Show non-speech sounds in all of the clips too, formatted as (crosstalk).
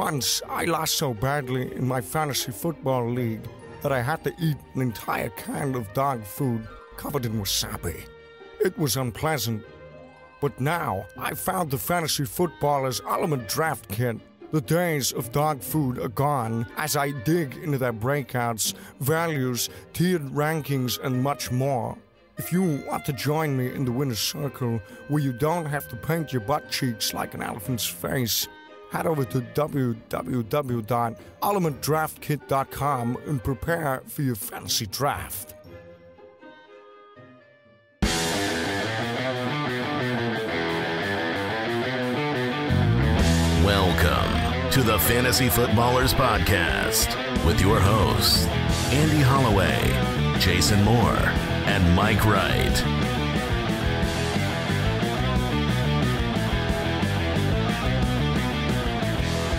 Once, I lost so badly in my fantasy football league that I had to eat an entire can of dog food covered in wasabi. It was unpleasant. But now, I found the Fantasy Footballers Ultimate Draft Kit. The days of dog food are gone as I dig into their breakouts, values, tiered rankings, and much more. If you want to join me in the winner's circle where you don't have to paint your butt cheeks like an elephant's face, head over to www.ultimatedraftkit.com and prepare for your fantasy draft. Welcome to the Fantasy Footballers Podcast with your hosts, Andy Holloway, Jason Moore, and Mike Wright.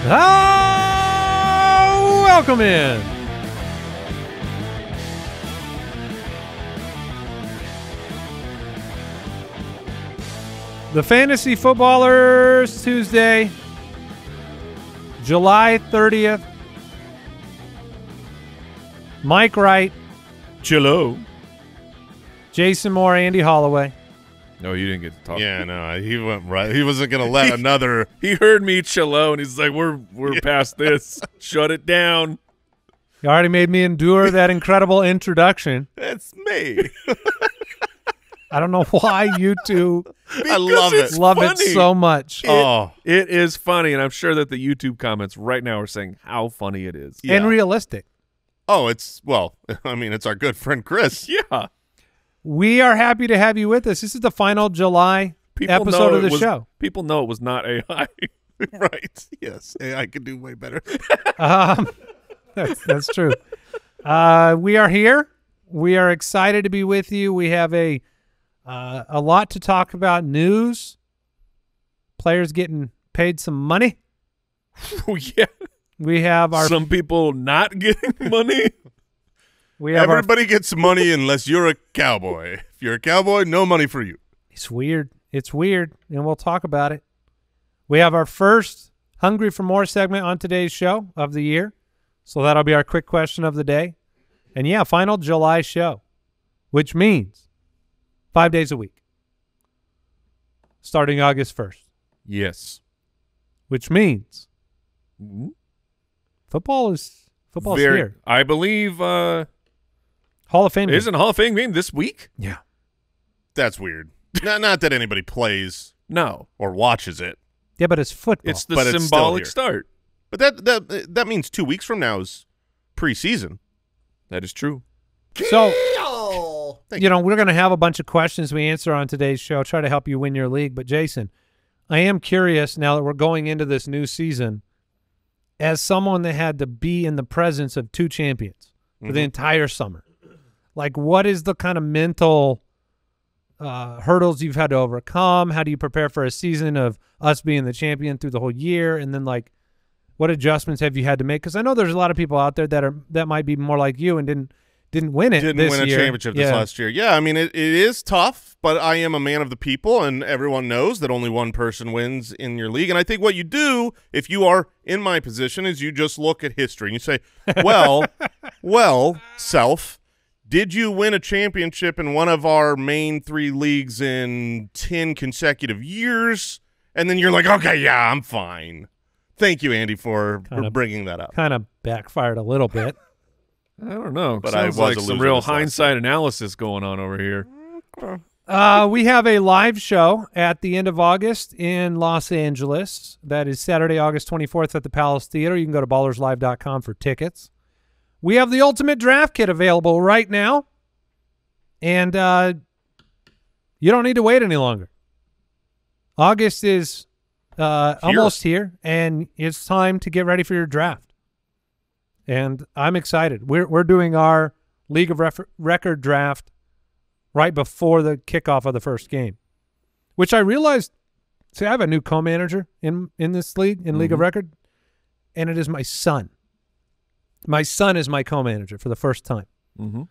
Ah, welcome in. The Fantasy Footballers Tuesday, July 30th. Mike Wright, Chillo. Jason Moore, Andy Holloway. No, you didn't get to talk. Yeah, no, he went right. He wasn't gonna let (laughs) another. He heard me chillo, and he's like, "We're we're past this. Shut it down." You already made me endure that incredible introduction. That's me. I don't know why you two (laughs) I love it. love funny. it so much. Oh, It is funny, and I'm sure that the YouTube comments right now are saying how funny it is. yeah. and realistic. oh, it's well. (laughs) I mean, it's our good friend Chris. Yeah, We are happy to have you with us. This is the final July people episode of the was, show. People know it was not AI. (laughs) right. Yes, AI could do way better. (laughs) Um, that's, that's true. Uh, we are here. We are excited to be with you. We have a uh, a lot to talk about. News, players getting paid some money. (laughs) oh yeah, We have our some people not getting money. We have. Everybody gets money unless you're a cowboy. If you're a cowboy, no money for you. It's weird. It's weird, and we'll talk about it. We have our first hungry for more segment on today's show of the year, so that'll be our quick question of the day. And yeah, final July show, which means five days a week, starting August first. Yes, Which means football is football's Very. here. I believe uh, Hall of Fame. game. isn't Hall of Fame game this week? Yeah. That's weird. (laughs) not not that anybody plays No, or watches it, Yeah, but it's football. it's the But symbolic here. start. but that that that means two weeks from now is preseason. That is true. so Thank you know, we're going to have a bunch of questions we answer on today's show, try to help you win your league. But, Jason, I am curious now that we're going into this new season, as someone that had to be in the presence of two champions for the mm-hmm. entire summer, like what is the kind of mental uh, hurdles you've had to overcome? How do you prepare for a season of us being the champion through the whole year? And then, like, what adjustments have you had to make? Because I know there's a lot of people out there that are that might be more like you and didn't didn't win it. didn't win a year. championship this Yeah. last year. Yeah, I mean it, it is tough, but I am a man of the people, and everyone knows that only one person wins in your league. And I think what you do if you are in my position is you just look at history and you say, (laughs) "Well, well, self." Did you win a championship in one of our main three leagues in 10 consecutive years? And then you're like, okay, yeah, I'm fine. Thank you, Andy, for, for Kinda- bringing that up. kind of backfired a little bit. (laughs) I don't know. But I Sounds was like some real hindsight analysis going on over here. Uh, we have a live show at the end of August in Los Angeles. That is Saturday, August 24th at the Palace Theater. You can go to ballerslive.com for tickets. We have the Ultimate Draft Kit available right now. And uh, you don't need to wait any longer. August is uh, almost here, and it's time to get ready for your draft. And I'm excited. We're, we're doing our League of Ref- Record draft right before the kickoff of the first game, which I realized. See, I have a new co-manager in in this league in League of Record, and it is my son. My son is my co-manager for the first time. Mm-hmm.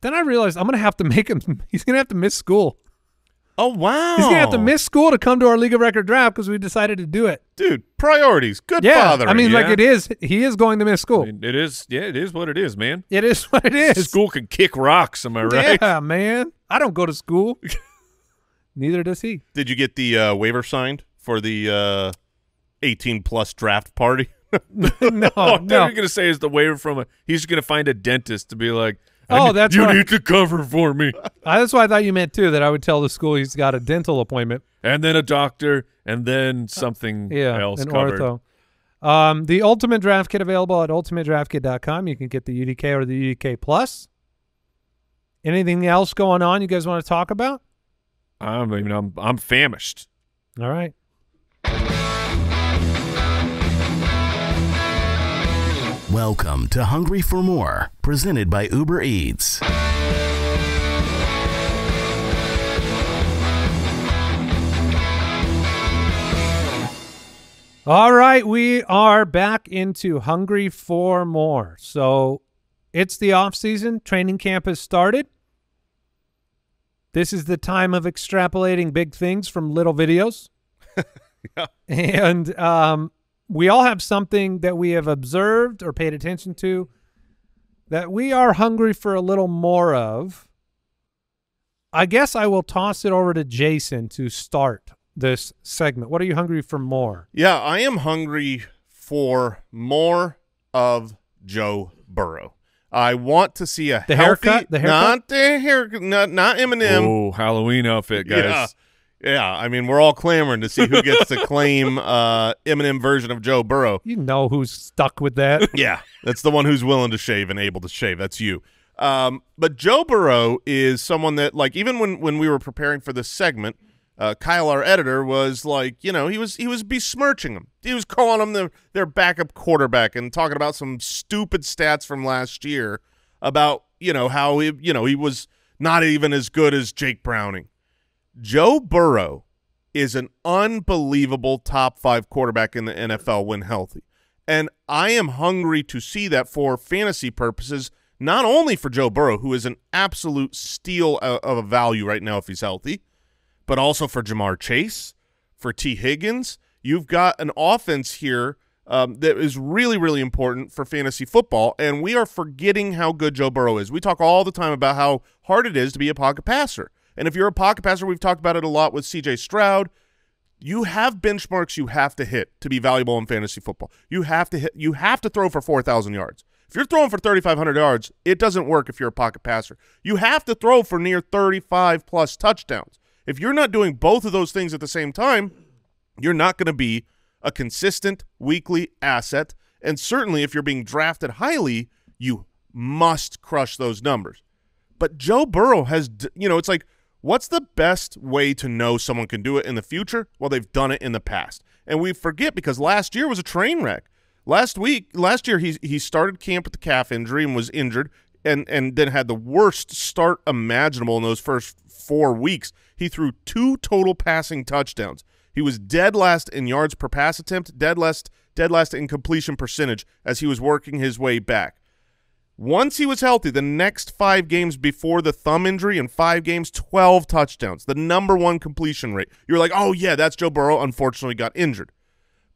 Then I realized I'm going to have to make him. (laughs) He's going to have to miss school. Oh wow. He's gonna have to miss school to come to our League of Record draft because we decided to do it. Dude, priorities. Good yeah, father. I mean, like it is. He is going to miss school. I mean, it is. Yeah, it is what it is, man. it is what it is. School can kick rocks. Am I (laughs) right? Yeah, man. I don't go to school. (laughs) Neither does he. Did you get the uh, waiver signed for the uh, 18 plus draft party? (laughs) no, (laughs) no. you're gonna say is the waiver from a. He's gonna find a dentist to be like. Oh, need- that's you why- need to cover for me, (laughs) Uh, That's what I thought you meant too. That I would tell the school he's got a dental appointment. and then a doctor, and then something Yeah, else an covered. ortho. Um, the Ultimate Draft Kit available at ultimatedraftkit.com. You can get the UDK or the UDK Plus. Anything else going on you guys want to talk about? I mean, I'm I'm famished. All right. Welcome to Hungry for More, presented by Uber Eats. All right, we are back into Hungry for More. So it's the off season. Training camp has started. This is the time of extrapolating big things from little videos. (laughs) yeah. And um, we all have something that we have observed or paid attention to that we are hungry for a little more of. I guess I will toss it over to Jason to start this segment. What are you hungry for more? Yeah, I am hungry for more of Joe Burrow. I want to see a The healthy, haircut? The haircut? not the haircut, not not Eminem. Oh, Halloween outfit, guys. Yeah, yeah. I mean, we're all clamoring to see who gets to claim (laughs) uh, Eminem version of Joe Burrow. You know who's stuck with that. (laughs) Yeah, that's the one who's willing to shave and able to shave. That's you. Um, but Joe Burrow is someone that, like, even when when we were preparing for this segment, uh, Kyle, our editor, was like, you know, he was he was besmirching him. He was calling him the, their backup quarterback and talking about some stupid stats from last year about you know how he you know he was not even as good as Jake Browning. Joe Burrow is an unbelievable top five quarterback in the NFL when healthy. And I am hungry to see that for fantasy purposes, not only for Joe Burrow, who is an absolute steal of a value right now if he's healthy, but also for Ja'Marr Chase, for Tee Higgins. You've got an offense here um, that is really, really important for fantasy football, and we are forgetting how good Joe Burrow is. We talk all the time about how hard it is to be a pocket passer. And if you're a pocket passer, we've talked about it a lot with C.J. Stroud. You have benchmarks you have to hit to be valuable in fantasy football. You have to hit. You have to throw for four thousand yards. If you're throwing for thirty five hundred yards, it doesn't work if you're a pocket passer. You have to throw for near thirty five plus touchdowns. If you're not doing both of those things at the same time, you're not going to be a consistent weekly asset. And certainly, if you're being drafted highly, you must crush those numbers. But Joe Burrow has, you know, it's like, what's the best way to know someone can do it in the future? Well, they've done it in the past. And we forget because last year was a train wreck. Last week, last year, he, he started camp with the calf injury and was injured and, and then had the worst start imaginable in those first four weeks. He threw two total passing touchdowns. He was dead last in yards per pass attempt, dead last, dead last in completion percentage as he was working his way back. Once he was healthy, the next five games before the thumb injury and five games, 12 touchdowns, the number one completion rate. You're like, oh, yeah, that's Joe Burrow. Unfortunately, got injured.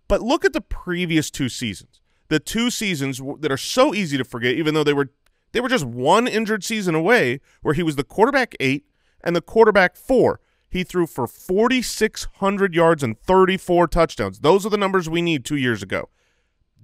But look at the previous two seasons. The two seasons that are so easy to forget, even though they were they were just one injured season away, where he was the quarterback eight and the quarterback four. He threw for 4,600 yards and 34 touchdowns. Those are the numbers we need two years ago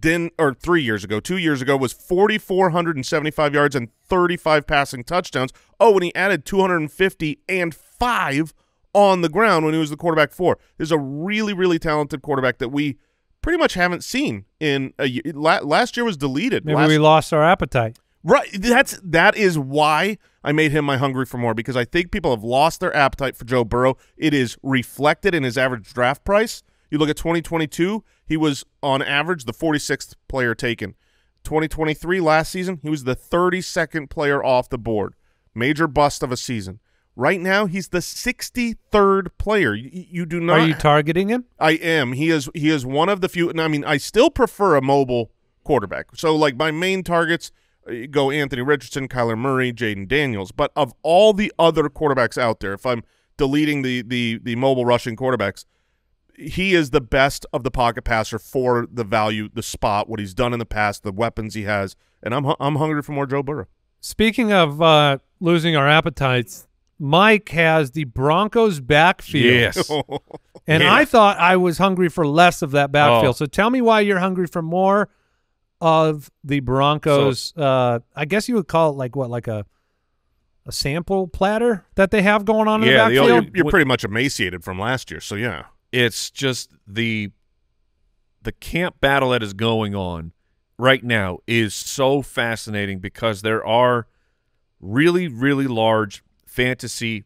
then or three years ago, two years ago was 4,475 yards and 35 passing touchdowns. Oh, and he added 250 and five on the ground when he was the quarterback four. There's a really, really talented quarterback that we pretty much haven't seen in a year. Last year was deleted. Maybe Last- we lost our appetite. Right. That's that is why I made him my hungry for more because I think people have lost their appetite for Joe Burrow. It is reflected in his average draft price. You look at 2022, he was on average the 46th player taken. 2023 last season, he was the 32nd player off the board. Major bust of a season. Right now, he's the 63rd player. You, you do not Are you targeting him? I am. He is he is one of the few and I mean I still prefer a mobile quarterback. So like my main targets uh, go Anthony Richardson, Kyler Murray, Jayden Daniels. But of all the other quarterbacks out there, if I'm deleting the the the mobile rushing quarterbacks, he is the best of the pocket passer for the value, the spot, what he's done in the past, the weapons he has, and I'm I'm hungry for more Joe Burrow. Speaking of uh, losing our appetites, Mike has the Broncos backfield. (laughs) And Yeah. I thought I was hungry for less of that backfield. Oh. So tell me why you're hungry for more of the Broncos. uh, I guess you would call it like what, like a a sample platter that they have going on in Yeah, the the backfield. you're, you're pretty much emaciated from last year, so yeah. It's just the the camp battle that is going on right now is so fascinating because there are really really large fantasy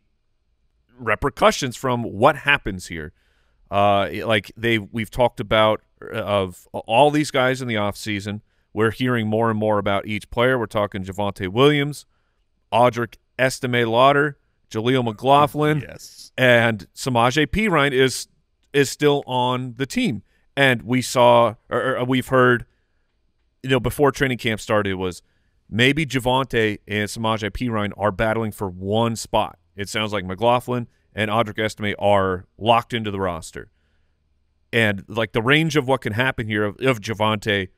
repercussions from what happens here. Uh like they we've talked about uh, of all these guys in the offseason. We're hearing more and more about each player. We're talking Javonte Williams Audric Estime Lauder Jaleel McLaughlin Yes. and Samaje Perine is is still on the team. And we saw, or, or uh, we've heard, you know, before training camp started was maybe Javonte and Samaje Perine are battling for one spot. It sounds like McLaughlin and Audric Estime are locked into the roster. And like the range of what can happen here of, of Javonte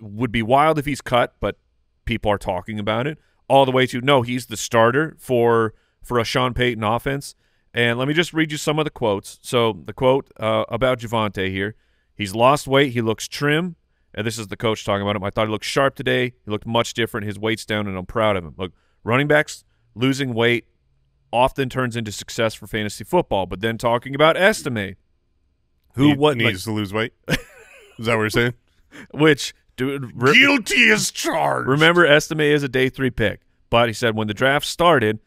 would be wild if he's cut, but people are talking about it. All the way to no, he's the starter for for a Sean Payton offense. And let me just read you some of the quotes. So the quote uh, about Javonte here: He's lost weight. He looks trim. And this is the coach talking about him. I thought he looked sharp today. He looked much different. His weight's down, and I'm proud of him. Look, running backs losing weight often turns into success for fantasy football. But then talking about Estime, who He what like, needs to lose weight? Is that what you're saying? (laughs) which dude, Guilty as charged. Remember, Estime is a day three pick, but he said when the draft started,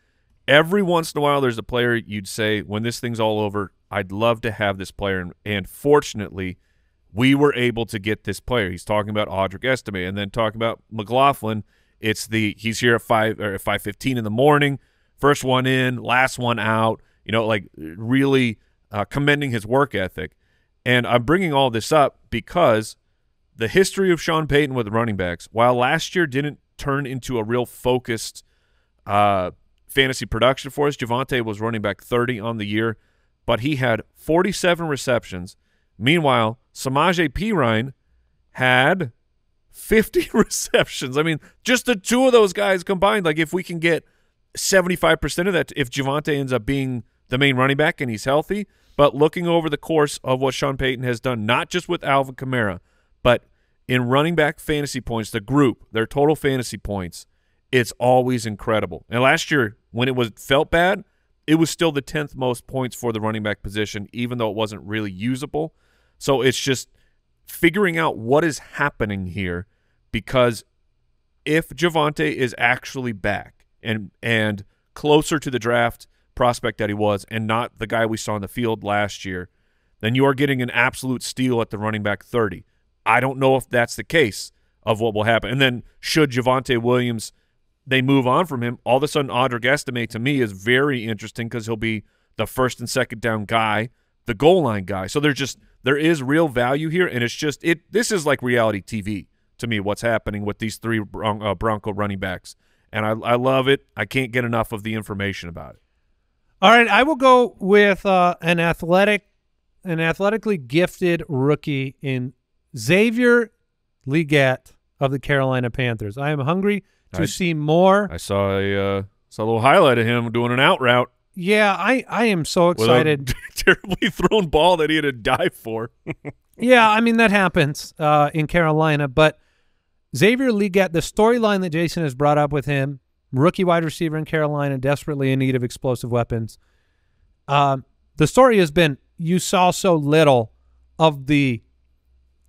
every once in a while there's a player you'd say when this thing's all over, I'd love to have this player, and, and fortunately, we were able to get this player. He's talking about Audric Estime, and then talking about McLaughlin. It's the he's here at five or at five fifteen in the morning, first one in, last one out. You know, like really uh, commending his work ethic. And I'm bringing all this up because the history of Sean Payton with running backs, while last year didn't turn into a real focused uh, fantasy production for us, Javonte was running back 30 on the year, but he had 47 receptions. Meanwhile, Samaje Perine had 50 (laughs) receptions. I mean, just the two of those guys combined, like if we can get 75% of that, if Javonte ends up being the main running back and he's healthy, but looking over the course of what Sean Payton has done, not just with Alvin Kamara, but in running back fantasy points, the group, their total fantasy points, it's always incredible. And last year, when it was felt bad, it was still the 10th most points for the running back position, even though it wasn't really usable. So it's just figuring out what is happening here because if Javonte is actually back and and closer to the draft prospect that he was and not the guy we saw in the field last year, then you are getting an absolute steal at the running back 30. I don't know if that's the case of what will happen. And then should Javonte Williams they move on from him, all of a sudden Audric Estime to me is very interesting because he'll be the first and second down guy, the goal line guy. So there's just there is real value here, and it's just it. This is like reality TV to me. What's happening with these three Bron- uh, Bronco running backs, and I I love it. I can't get enough of the information about it. All right, I will go with uh, an athletic, an athletically gifted rookie in Xavier Legette of the Carolina Panthers. I am hungry to I- see more. I saw a uh, saw a little highlight of him doing an out route yeah, I, I am so excited. (laughs) terribly thrown ball that he had to dive for. (laughs) yeah, I mean that happens uh, in Carolina, but Xavier Legette, the storyline that Jason has brought up with him, rookie wide receiver in Carolina, desperately in need of explosive weapons. Um, the story has been you saw so little of the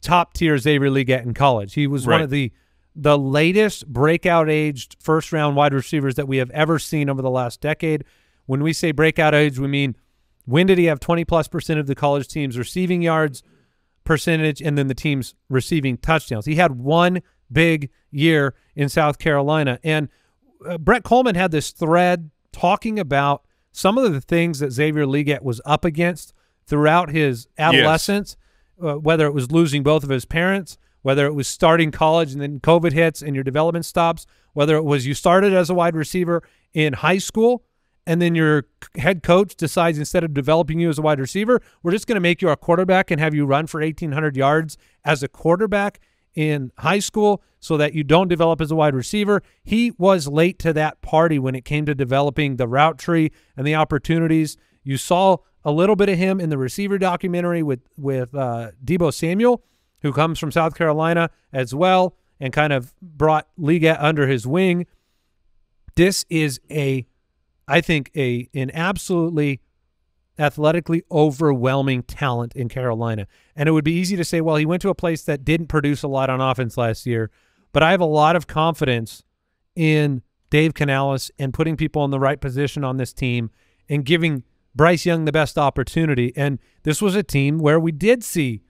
top tier Xavier Legette in college. He was one of the the latest breakout aged first round wide receivers that we have ever seen over the last decade. When we say breakout age, we mean when did he have 20 plus percent of the college team's receiving yards percentage and then the team's receiving touchdowns? He had one big year in South Carolina. And uh, Brett Coleman had this thread talking about some of the things that Xavier Legette was up against throughout his adolescence, uh, whether it was losing both of his parents, whether it was starting college and then COVID hits and your development stops, whether it was you started as a wide receiver in high school and then your head coach decides instead of developing you as a wide receiver, we're just going to make you a quarterback and have you run for 1,800 yards as a quarterback in high school so that you don't develop as a wide receiver. He was late to that party when it came to developing the route tree and the opportunities. You saw a little bit of him in the receiver documentary with with uh, Deebo Samuel, who comes from South Carolina as well, and kind of brought Legette under his wing. This is a, I think a an absolutely athletically overwhelming talent in Carolina. And it would be easy to say, well, he went to a place that didn't produce a lot on offense last year. But I have a lot of confidence in Dave Canales and putting people in the right position on this team and giving Bryce Young the best opportunity. And this was a team where we did see,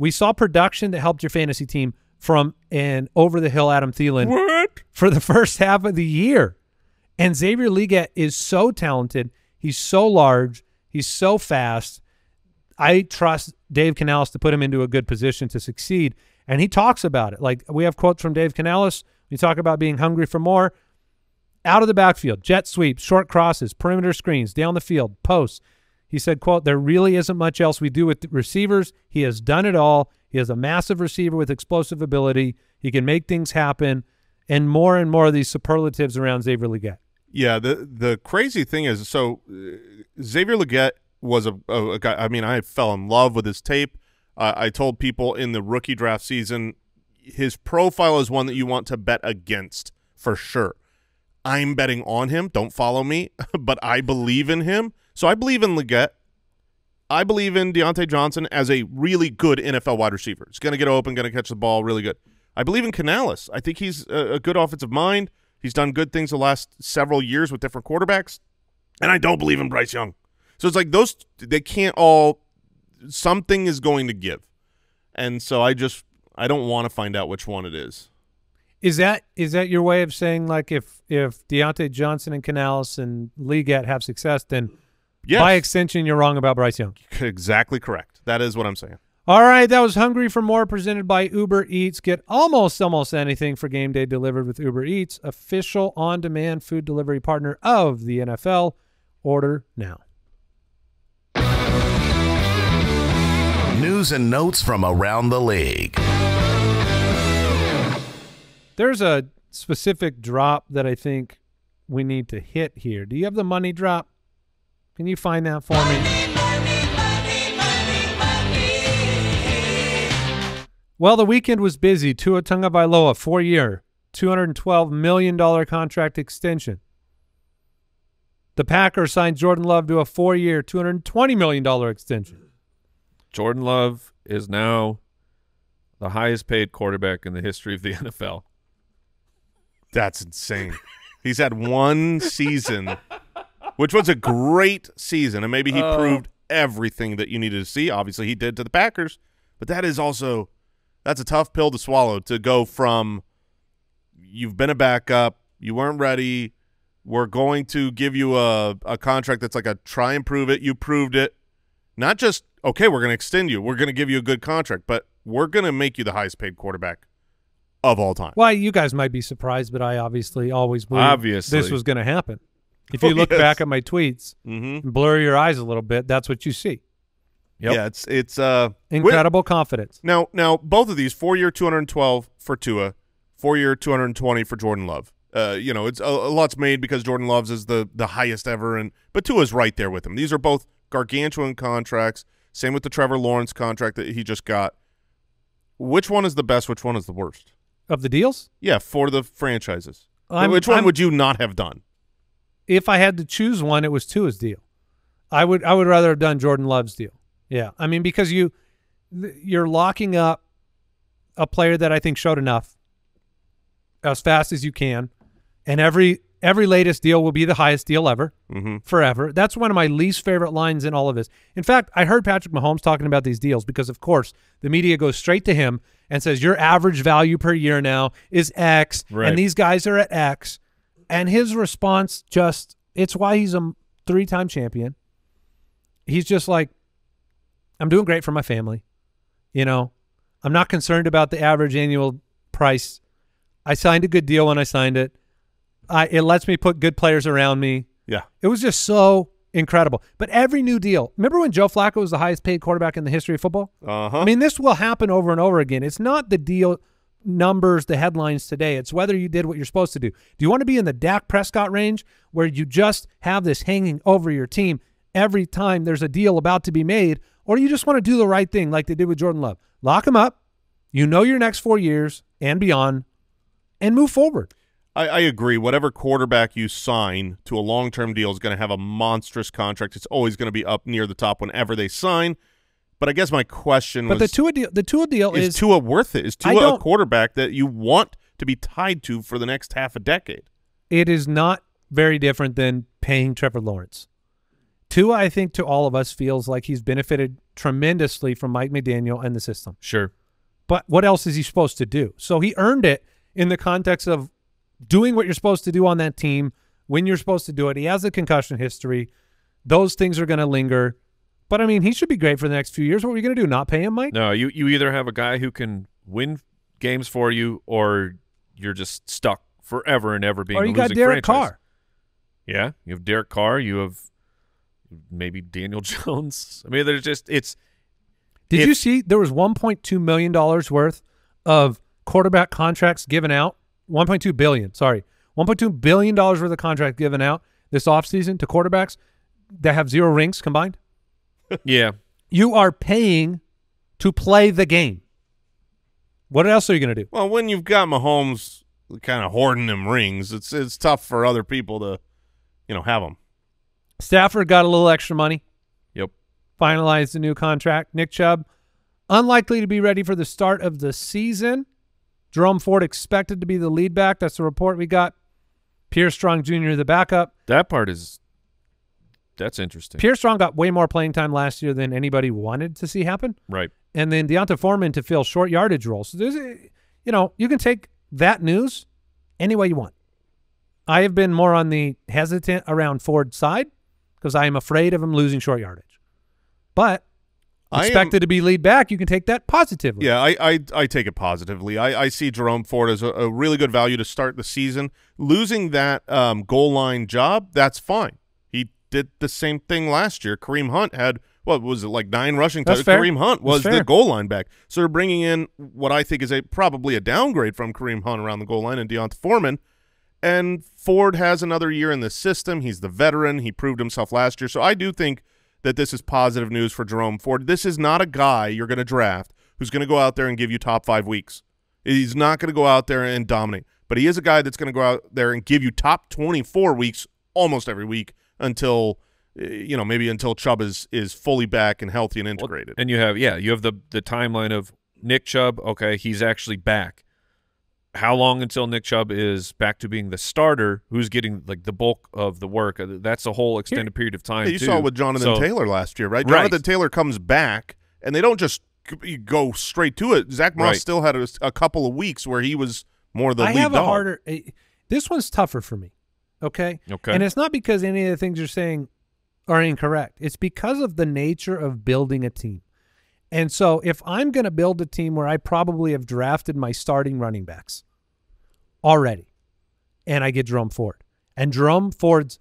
we saw production that helped your fantasy team from an over the hill Adam Thielen What? for the (laughs) first half of the year. And Xavier Legette is so talented. He's so large. He's so fast. I trust Dave Canales to put him into a good position to succeed. And he talks about it. Like we have quotes from Dave Canales. We talk about being hungry for more. Out of the backfield, jet sweeps, short crosses, perimeter screens, down the field, posts. He said, quote, there really isn't much else we do with receivers. He has done it all. He is a massive receiver with explosive ability. He can make things happen. And more and more of these superlatives around Xavier Legette. Yeah, the the crazy thing is, so uh, Xavier Legette was a, a, a guy. I mean, I fell in love with his tape. Uh, I told people in the rookie draft season, his profile is one that you want to bet against for sure. I'm betting on him. Don't follow me, (laughs) but I believe in him. So I believe in Legette. I believe in Diontae Johnson as a really good NFL wide receiver. He's going to get open, going to catch the ball, really good. I believe in Canales. I think he's a, a good offensive mind. He's done good things the last several years with different quarterbacks. And I don't believe in Bryce Young. So it's like those they can't all something is going to give. And so I just I don't want to find out which one it is. Is that is that your way of saying like if if Diontae Johnson and Canales and Legette have success, then Yes. by extension you're wrong about Bryce Young? exactly correct. That is what I'm saying. All right, that was Hungry for More presented by Uber Eats. Get almost almost anything for game day delivered with Uber Eats, official on-demand food delivery partner of the NFL. Order now. News and notes from around the league. There's a specific drop that I think we need to hit here. Do you have the money drop? Can you find that for me? Well, the weekend was busy. Tua Tagovailoa, four-year, $212 million contract extension. The Packers signed Jordan Love to a four-year, $220 million extension. Jordan Love is now the highest paid quarterback in the history of the (laughs) NFL. That's insane. He's had one season, which was a great season, and maybe he oh. proved everything that you needed to see. Obviously, he did to the Packers, but that is also that's a tough pill to swallow to go from you've been a backup, you weren't ready, we're going to give you a, a contract that's like a try and prove it, you proved it. Not just okay, we're going to extend you, we're going to give you a good contract, but we're going to make you the highest paid quarterback of all time. Well, you guys might be surprised, but I obviously always believed Obviously. this was going to happen. If you (laughs) Oh, look yes. back at my tweets Mm-hmm. and blur your eyes a little bit, that's what you see. Yep. Yeah, it's it's uh Incredible confidence. Now, now both of these four year two hundred and twelve for Tua, four year two hundred and twenty for Jordan Love. Uh, you know, it's a, a lot's made because Jordan Love's is the the highest ever, and but Tua's right there with him. These are both gargantuan contracts. Same with the Trevor Lawrence contract that he just got. Which one is the best? Which one is the worst? Of the deals, Yeah, for the franchises. I'm- which one I'm- would you not have done? If I had to choose one, it was Tua's deal. I would I would rather have done Jordan Love's deal. Yeah, I mean because you you're locking up a player that I think showed enough as fast as you can, and every every latest deal will be the highest deal ever Mm-hmm. forever. That's one of my least favorite lines in all of this. In fact, I heard Patrick Mahomes talking about these deals because, of course, the media goes straight to him and says your average value per year now is X, Right. and these guys are at X. And his response just it's why he's a three-time champion. He's just like I'm doing great for my family. You know, I'm not concerned about the average annual price. I signed a good deal when I signed it. I, it lets me put good players around me. Yeah. It was just so incredible. But every new deal, remember when Joe Flacco was the highest paid quarterback in the history of football? Uh-huh. I mean, this will happen over and over again. It's not the deal numbers, the headlines today. It's whether you did what you're supposed to do. Do you want to be in the Dak Prescott range where you just have this hanging over your team every time there's a deal about to be made, or you just want to do the right thing like they did with Jordan Love? Lock him up. You know your next four years and beyond, and move forward. I, I agree. Whatever quarterback you sign to a long-term deal is going to have a monstrous contract. It's always going to be up near the top whenever they sign. But I guess my question But was, the Tua deal, the Tua deal is is Tua worth it? Is Tua a quarterback that you want to be tied to for the next half a decade? it is not very different than paying Trevor Lawrence. Tua, I think, to all of us feels like he's benefited tremendously from Mike McDaniel and the system. Sure. But what else is he supposed to do? So he earned it in the context of doing what you're supposed to do on that team when you're supposed to do it. He has a concussion history. Those things are going to linger. But I mean, he should be great for the next few years. What are we going to do? Not pay him, Mike? No, you you either have a guy who can win games for you, or you're just stuck forever and ever being. or you got Derek franchise. Carr. Yeah, you have Derek Carr. You have maybe Daniel (laughs) Jones. I mean, there's just it's Did If- you see there was 1.2 million dollars worth of quarterback contracts given out? 1.2 billion, sorry. 1.2 billion dollars worth of contract given out this offseason to quarterbacks that have zero rings combined. Yeah. You are paying to play the game. What else are you going to do? Well, when you've got Mahomes kind of hoarding them rings, it's it's tough for other people to, you know, have them. Stafford got a little extra money, Yep. finalized a new contract. Nick Chubb, unlikely to be ready for the start of the season. Jerome Ford expected to be the lead back. That's the report we got. Pierre Strong Jr. the backup. That part is that's interesting. Pierre Strong got way more playing time last year than anybody wanted to see happen. right. And then D'Onta Foreman to fill short yardage roles. So there's, you know, you can take that news any way you want. I have been more on the hesitant around Ford's side because I am afraid of him losing short yardage. But I am- expected to be lead back, you can take that positively. Yeah, I, I I take it positively. I, I see Jerome Ford as a, a really good value to start the season. Losing that um, goal line job, that's fine. Did the same thing last year. Kareem Hunt had what was it like nine rushing touchdowns? Kareem Hunt was the goal line back. So they're bringing in what I think is a probably a downgrade from Kareem Hunt around the goal line and D'Onta Foreman. And Ford has another year in the system. He's the veteran. He proved himself last year. So I do think that this is positive news for Jerome Ford. This is not a guy you're going to draft who's going to go out there and give you top five weeks. He's not going to go out there and dominate, but he is a guy that's going to go out there and give you top 24 weeks almost every week until, uh, you know, maybe until Chubb is, is fully back and healthy and Well, integrated. and you have yeah, you have the the timeline of Nick Chubb. Okay, he's actually back. How long until Nick Chubb is back to being the starter? Who's getting like the bulk of the work? Uh, That's a whole extended period of time. Yeah, you too. saw it with Jonathan So- Taylor last year, right? Right. Jonathan Taylor comes back, and they don't just go straight to it. Zack Moss Right. still had a, a couple of weeks where he was more the I lead have dog. a harder. eh, This one's tougher for me. Okay. Okay. And it's not because any of the things you're saying are incorrect. It's because of the nature of building a team. And so if I'm going to build a team where I probably have drafted my starting running backs already, and I get Jerome Ford, and Jerome Ford's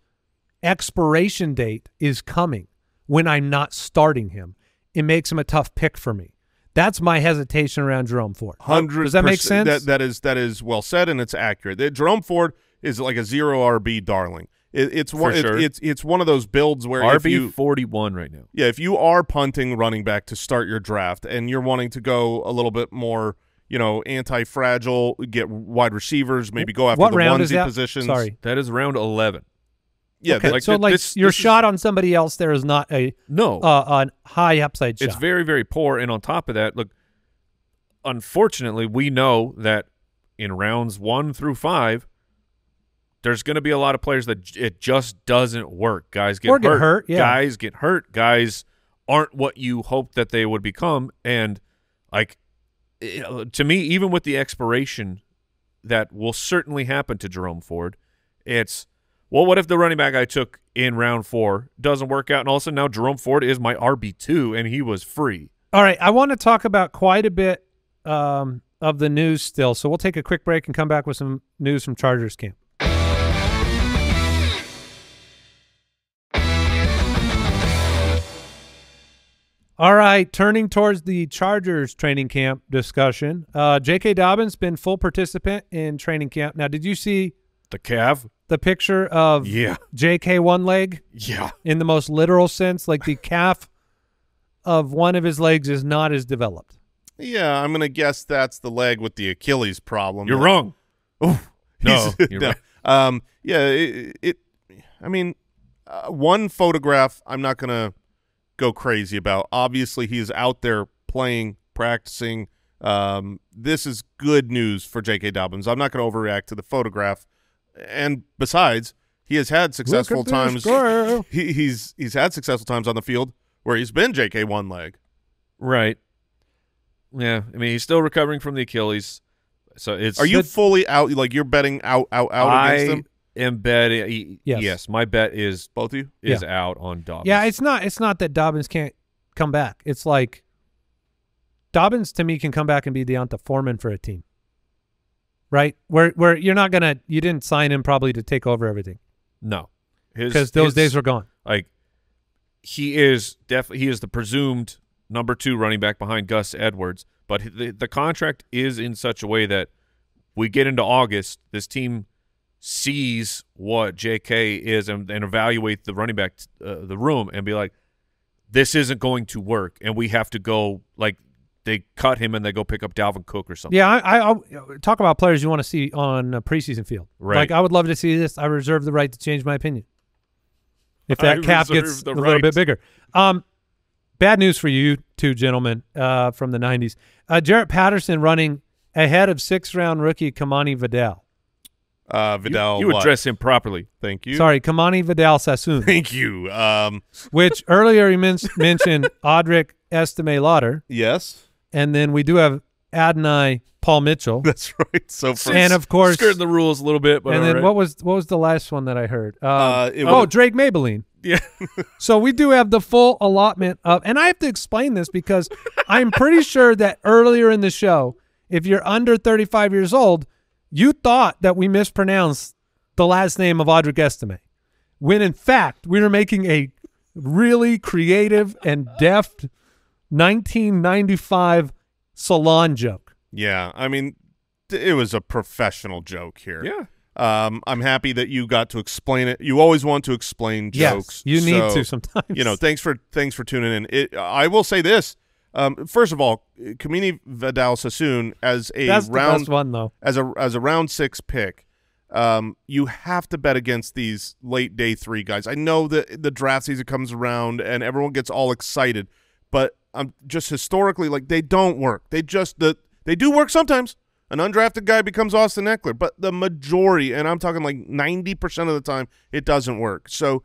expiration date is coming when I'm not starting him, it makes him a tough pick for me. That's my hesitation around Jerome Ford. Hundred. Does that make sense? That that is that is well said and it's accurate. Jerome Ford is like a zero RB darling. It, it's one. For it- sure. it's it's one of those builds where RB forty one right now. yeah if you are punting running back to start your draft and you're wanting to go a little bit more you know anti fragile get wide receivers maybe go after what the round onesie is that? positions. Sorry. That is round eleven. Yeah. okay. like so th- like this- your this is- shot on somebody else there is not a No, uh, a high upside shot. it's very very poor. And on top of that, look, unfortunately, we know that in rounds one through five, there's going to be a lot of players that it just doesn't work. Guys get Or get hurt. hurt, yeah. Guys get hurt. Guys aren't what you hoped that they would become. And like to me, even with the expiration that will certainly happen to Jerome Ford, it's well, what if the running back I took in round four doesn't work out, and all of a sudden now Jerome Ford is my RB two, and he was free. All right, I want to talk about quite a bit um, of the news still, so we'll take a quick break and come back with some news from Chargers camp. All right, turning towards the Chargers training camp discussion. Uh, J.K. Dobbins been full participant in training camp. Now, did you see The calf? the picture of Yeah. J.K. one leg Yeah. in the most literal sense? Like the calf of one of his legs is not as developed. Yeah, I'm gonna guess that's the leg with the Achilles problem. You're wrong. (laughs) No, (laughs) you're no. right. Um, yeah, it, it. I mean, uh, one photograph I'm not gonna go crazy about. Obviously, he's out there playing, practicing. Um, this is good news for J.K. Dobbins. I'm not going to overreact to the photograph. And besides, he has had successful times. He, he's he's had successful times on the field where he's been J.K. one leg. Right. Yeah. I mean, he's still recovering from the Achilles. So it's. Are you fully out? Like you're betting out, out, out I against him? Am betting. Eh, yes. Yes. My bet is Both of you? is Yeah. out on Dobbins. Yeah, it's not. It's not that Dobbins can't come back. It's like Dobbins to me can come back and be D'Onta Foreman for a team, right? Where where you're not gonna. You didn't sign him probably to take over everything no. Because those his- days are gone. like he is definitely he is the presumed number two running back behind Gus Edwards, but the the contract is in such a way that we get into August, this team sees what J.K. is and, and evaluate the running back uh, the room and be like, this isn't going to work, and we have to go like they cut him and they go pick up Dalvin Cook or something. Yeah, I, I I'll, talk about players you want to see on a preseason field. Right. Like I would love to see this. I reserve the right to change my opinion if I that cap gets a little bit bigger. Um, bad news for you two gentlemen uh, from the '90s. Uh, Jaret Patterson running ahead of six-round rookie Kimani Vidal. Uh, Vidal. you, what? address him properly. Thank you. Sorry, Kimani Vidal Sassoon, (laughs) Thank you. Um, which earlier he men- mentioned Audric Estime Lauder, yes, and then we do have Adonai Paul Mitchell, that's right. So for and of course, skirting the rules a little bit, but and then right. what was what was the last one that I heard? Um, Uh, it oh, Drake Maybelline. yeah. (laughs) So we do have the full allotment of, and I have to explain this because I'm pretty sure that earlier in the show, if you're under 35 years old, you thought that we mispronounced the last name of Audric Estime, when in fact we were making a really creative and deft 1995 salon joke. yeah, I mean, it was a professional joke here. yeah. Um, I'm happy that you got to explain it. You always want to explain jokes. Yes, you need so, to sometimes. You know, thanks for thanks for tuning in. It, I will say this. Um, first of all, Kimani Vidal Sassoon as a that's round one though. as a as a round six pick, um, you have to bet against these late day three guys. I know that the draft season comes around and everyone gets all excited, but I'm just historically like they don't work. They just the they do work sometimes. An undrafted guy becomes Austin Ekeler, but the majority, and I'm talking like ninety percent of the time, it doesn't work. So.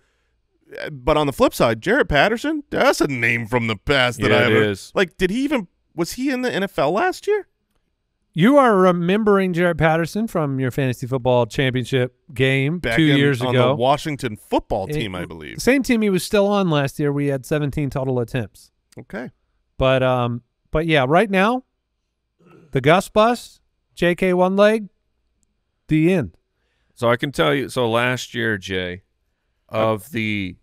But on the flip side, Jaret Patterson, that's a name from the past that Yeah, I ever is. like. Did he even was he in the NFL last year? You are remembering Jaret Patterson from your fantasy football championship game Back two in- years on ago. the Washington football It- team, I believe. Same team he was still on last year. We had 17 total attempts. Okay. But um, but yeah, right now, the Gus bus, J.K. one leg, the end. So I can tell you. So last year, Jay, of the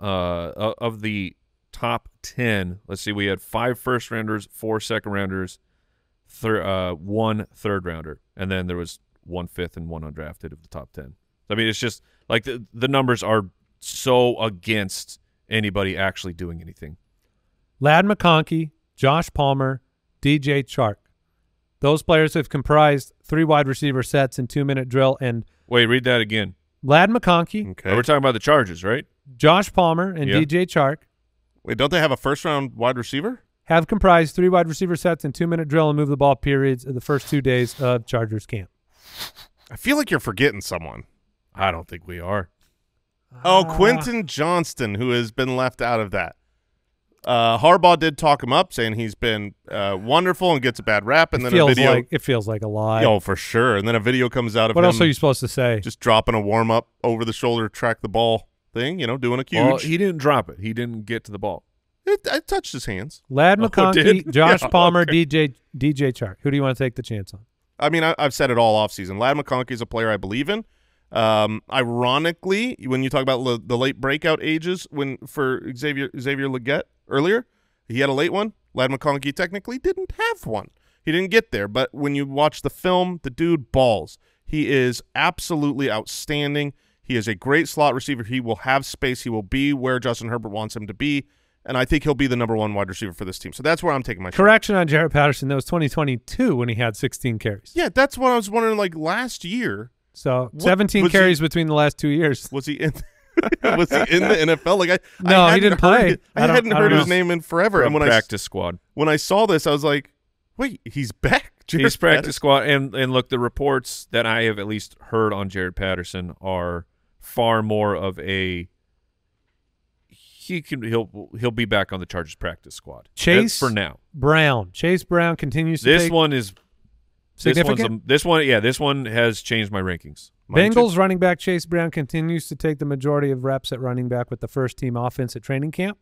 uh of the top ten, let's see, we had five first rounders, four second rounders, thir- uh, one third rounder, and then there was one fifth and one undrafted of the top ten. I mean, it's just like the the numbers are so against anybody actually doing anything. Ladd McConkey, Josh Palmer, DJ Chark. Those players have comprised three wide receiver sets in two minute drill. And Wait, read that again. Ladd McConkey, Okay. We're talking about the Chargers, right? Josh Palmer, and Yeah. DJ Chark Wait, don't they have a first round wide receiver? have comprised three wide receiver sets and two minute drill and move the ball periods of the first two days of Chargers camp. I feel like you're forgetting someone. I don't think we are. Oh, Ah. Quentin Johnston, who has been left out of that. Uh, Harbaugh did talk him up, saying he's been uh, wonderful and gets a bad rap, and it then feels a video. like it feels like a lie. oh, for sure. And then a video comes out of what him else are you supposed to say? just dropping a warm up over the shoulder, track the ball thing. You know, doing a huge. Well, he didn't drop it. He didn't get to the ball. it, it touched his hands. Ladd (laughs) Oh, McConkey, did? Josh (laughs) Yeah, Palmer, okay. DJ DJ Chark. Who do you want to take the chance on? I mean, I, I've said it all offseason. Ladd McConkey is a player I believe in. Um, ironically, when you talk about le- the late breakout ages, when for Xavier Xavier Legette earlier, He had a late one. Ladd McConkey technically didn't have one. He didn't get there, but when you watch the film, the dude balls. He is absolutely outstanding. He is a great slot receiver. He will have space. He will be where Justin Herbert wants him to be, and I think he'll be the number one wide receiver for this team. So that's where I'm taking my shot. Correction on Jaret Patterson. That was 2022 when he had 16 carries. Yeah, that's what I was wondering. Like last year, So What- 17 was he- carries between the last two years. was he in? (laughs) was he in the NFL? Like I No, I he hadn't didn't play. heard- I, I don't- hadn't I heard his know. name in forever. From and when I practice squad. when I saw this, I was like, wait, he's back. Jaret He's practice Patterson? squad, and and look, the reports that I have at least heard on Jaret Patterson are far more of a he can he'll he'll be back on the Chargers practice squad. That's Chase for now. Brown. Chase Brown continues to This take one is this one's significant. a, this one yeah this one has changed my rankings. Mine too. Bengals running back Chase Brown continues to take the majority of reps at running back with the first team offense at training camp.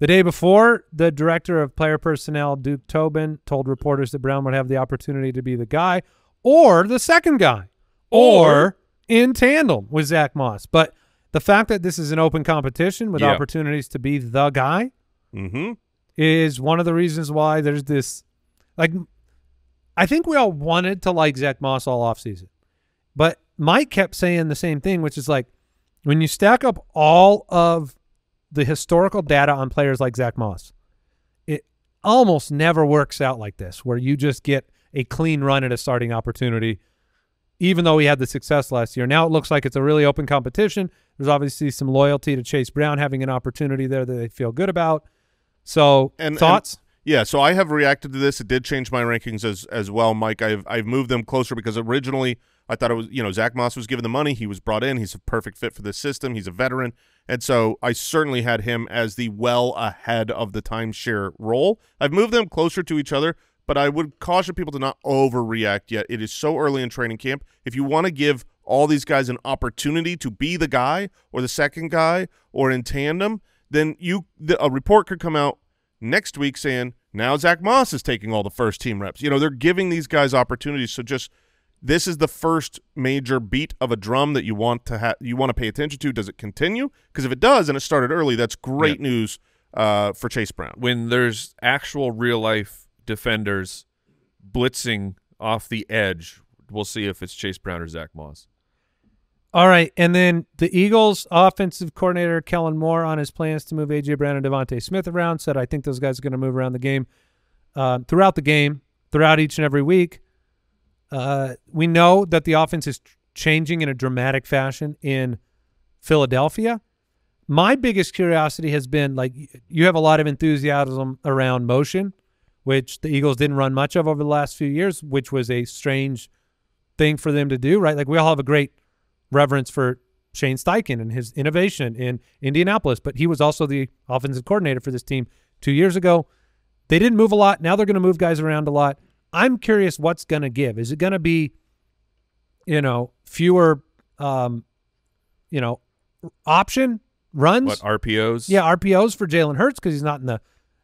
The day before, the director of player personnel, Duke Tobin, told reporters that Brown would have the opportunity to be the guy or the second guy or, in tandem with Zack Moss. But the fact that this is an open competition with opportunities to be the guy Mhm. is one of the reasons why there's this like I think we all wanted to like Zack Moss all offseason. But Mike kept saying the same thing, which is like when you stack up all of the historical data on players like Zack Moss, it almost never works out like this, where you just get a clean run at a starting opportunity, even though he had the success last year. Now it looks like it's a really open competition. There's obviously some loyalty to Chase Brown having an opportunity there that they feel good about. So And- thoughts? Yeah, so I have reacted to this. It did change my rankings as as well, Mike. I've I've moved them closer because originally I thought it was you know Zack Moss was given the money. He was brought in. He's a perfect fit for this system. He's a veteran, and so I certainly had him as the well ahead of the timeshare role. I've moved them closer to each other, but I would caution people to not overreact yet. It is so early in training camp. If you want to give all these guys an opportunity to be the guy or the second guy or in tandem, then you the, a report could come out next week saying now Zack Moss is taking all the first team reps. You know, they're giving these guys opportunities. So just this is the first major beat of a drum that you want to have you want to pay attention to. Does it continue? Because if it does and it started early, that's great news uh, for Chase Brown. When there's actual real life defenders blitzing off the edge, we'll see if it's Chase Brown or Zack Moss. All right, and then the Eagles offensive coordinator Kellen Moore on his plans to move AJ Brown and DeVonta Smith around said, "I think those guys are going to move around the game uh, throughout the game, throughout each and every week." Uh, we know that the offense is changing in a dramatic fashion in Philadelphia. My biggest curiosity has been like you have a lot of enthusiasm around motion, which the Eagles didn't run much of over the last few years, which was a strange thing for them to do, right? Like we all have a great reverence for Shane Steichen and his innovation in Indianapolis, but he was also the offensive coordinator for this team two years ago. They didn't move a lot. Now they're going to move guys around a lot. I'm curious what's going to give. Is it going to be, you know, fewer, um, you know, option runs? What RPOs? Yeah, RPOs for Jalen Hurts because he's not in the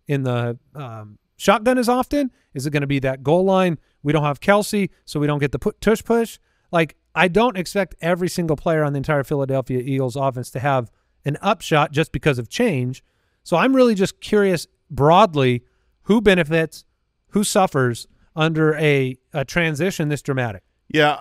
in the um, shotgun as often. Is it going to be that goal line? We don't have Kelce, so we don't get the put, tush push. Like I don't expect every single player on the entire Philadelphia Eagles offense to have an upshot just because of change. So I'm really just curious broadly who benefits, who suffers under a, a transition this dramatic. Yeah.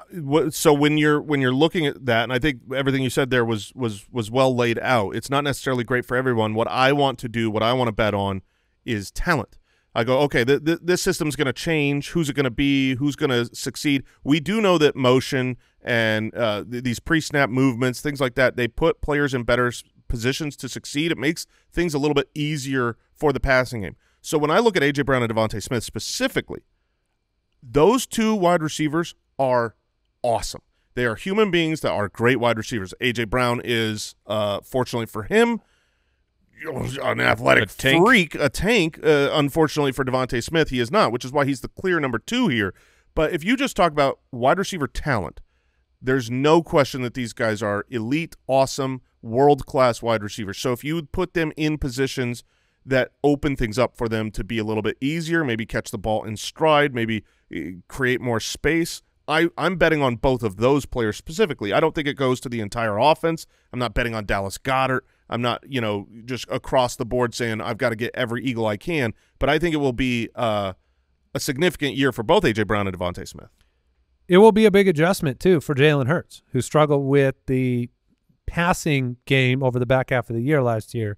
So when you're when you're looking at that, and I think everything you said there was was was well laid out. It's not necessarily great for everyone. What I want to do, what I want to bet on, is talent. I go, okay, th- th- this system's going to change. Who's it going to be? Who's going to succeed? We do know that motion and uh, th- these pre-snap movements, things like that, they put players in better positions to succeed. It makes things a little bit easier for the passing game. So when I look at AJ Brown and DeVonta Smith specifically, those two wide receivers are awesome. They are human beings that are great wide receivers. AJ Brown is, uh, fortunately for him, an athletic A freak, a tank. Uh, unfortunately for DeVonta Smith, he is not, which is why he's the clear number two here. But if you just talk about wide receiver talent, there's no question that these guys are elite, awesome, world class wide receivers. So if you put them in positions that open things up for them to be a little bit easier, maybe catch the ball in stride, maybe eh, create more space. I, I'm betting on both of those players specifically. I don't think it goes to the entire offense. I'm not betting on Dallas Goedert. I'm not, you know, just across the board saying I've got to get every Eagle I can. But I think it will be uh, a significant year for both AJ Brown and DeVonta Smith. It will be a big adjustment too for Jalen Hurts, who struggled with the passing game over the back half of the year last year.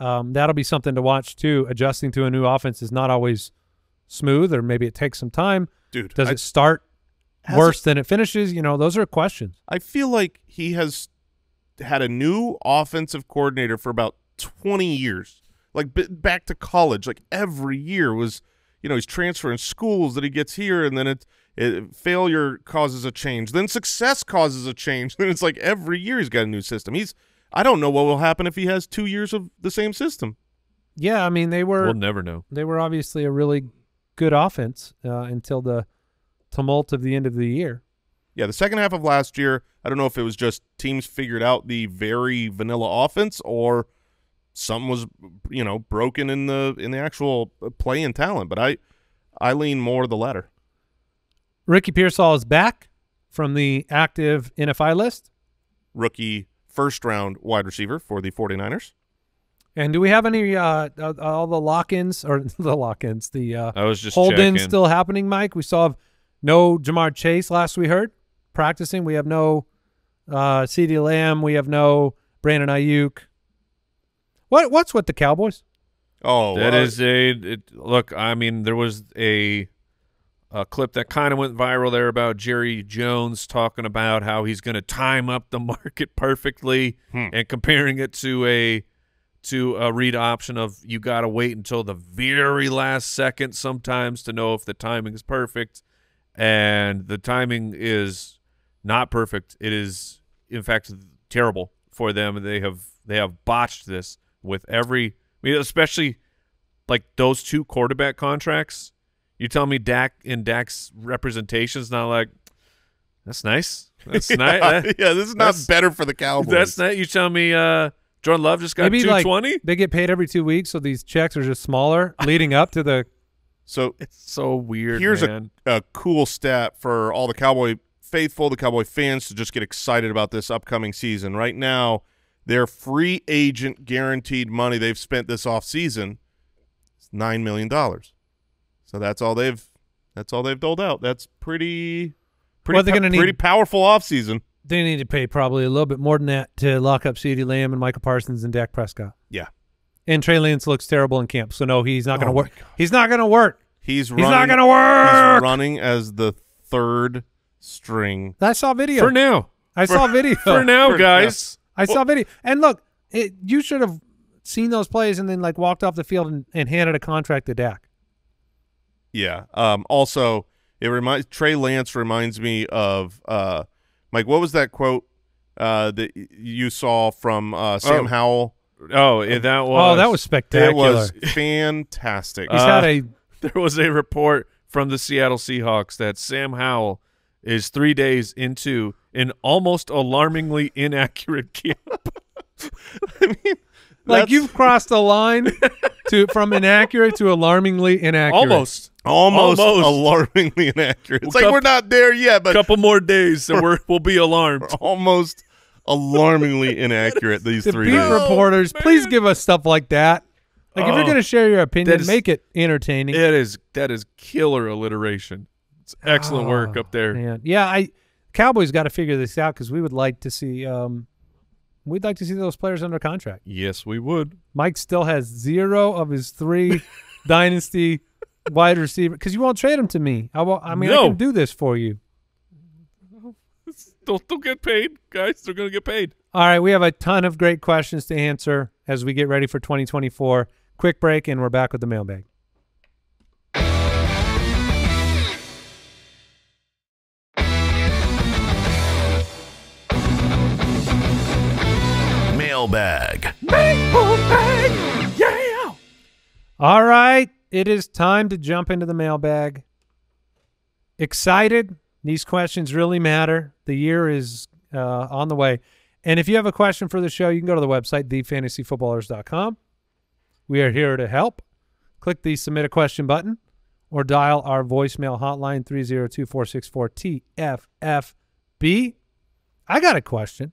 Um, that'll be something to watch too. Adjusting to a new offense is not always smooth, or maybe it takes some time. Dude, Does I, it start has worse than it finishes? You know, those are questions. I feel like he has had a new offensive coordinator for about 20 years. Like b- back to college, like every year was, you know, he's transferring schools that he gets here, and then it, it failure causes a change, then success causes a change. (laughs) Then it's like every year he's got a new system. He's, I don't know what will happen if he has two years of the same system. Yeah, I mean they were We'll never know. they were obviously a really good offense uh, until the tumult of the end of the year. Yeah, the second half of last year, I don't know if it was just teams figured out the very vanilla offense or something was, you know, broken in the in the actual play and talent. But I, I lean more the latter. Ricky Pearsall is back from the active NFI list. Rookie first round wide receiver for the 49ers. And do we have any uh, uh, all the lock-ins or (laughs) the lock-ins, the uh, I was just hold-ins still happening, Mike? We saw no Ja'Marr Chase last we heard practicing. We have no uh, CeeDee Lamb. We have no Brandon Aiyuk. What what's with the Cowboys? Oh, That uh, is a it, look. I mean, there was a a clip that kind of went viral there about Jerry Jones talking about how he's going to time up the (laughs) market perfectly Hmm. and comparing it to a to a read option of you got to wait until the very last second sometimes to know if the timing is perfect, and the timing is not perfect. It is in fact terrible for them. They have they have botched this with every. I mean, especially like those two quarterback contracts. You tell me Dak in Dak's representation is not like that's nice. That's (laughs) yeah, nice. yeah, this is not better for the Cowboys. That's not. You tell me uh Jordan Love just got Maybe two like twenty. they get paid every two weeks, so these checks are just smaller (laughs) leading up to the. so It's so weird. Here's man. a, a cool stat for all the Cowboy faithful, the Cowboy fans to just get excited about this upcoming season. Right now, their free agent guaranteed money they've spent this off season is nine million dollars. So that's all they've that's all they've doled out. That's pretty pretty Well, they're gonna need- pretty powerful off season. They need to pay probably a little bit more than that to lock up CeeDee Lamb and Michael Parsons and Dak Prescott. Yeah. And Trey Lance looks terrible in camp, so no, he's not going to Oh work. He's not going to work. He's He's running, not going to He's work. running as the third string. I saw video. for now. I saw video. For now, For- guys. I saw video. And look, it, you should have seen those plays and then like walked off the field and, and handed a contract to Dak. Yeah. Um, also, it reminds Trey Lance reminds me of uh, Mike. What was that quote uh, that you saw from uh, Sam Oh. Howell? Oh, yeah, that was oh, that was spectacular. It was fantastic. He's Uh, had a (laughs) there was a report from the Seattle Seahawks that Sam Howell is three days into an almost alarmingly inaccurate camp. (laughs) I mean, like you've crossed the line to from inaccurate to alarmingly inaccurate. almost. almost, almost. alarmingly inaccurate. It's Well, like coup- we're not there yet, but A couple more days and we're, (laughs) we'll be alarmed. almost alarmingly inaccurate. These The three beat days. reporters, oh, please give us stuff like that. Like if you're Oh, going to share your opinion, that is- make it entertaining. It is that is killer alliteration. It's excellent work Oh, up there. Man. Yeah, I Cowboys got to figure this out because we would like to see um, we'd like to see those players under contract. Yes, we would. Mike still has zero of his three (laughs) dynasty wide receiver because you won't trade them to me. I will, I mean, I can do this for you. Don't, they'll get paid, guys. They're gonna get paid. All right, we have a ton of great questions to answer as we get ready for 2024. Quick break, and we're back with the mailbag. Mailbag. All right, it is time to jump into the mailbag. Excited? These questions really matter. The year is uh, on the way. And if you have a question for the show, you can go to the website, thefantasyfootballers.com. We are here to help. Click the submit a question button or dial our voicemail hotline 302 464 TFFB. I got a question.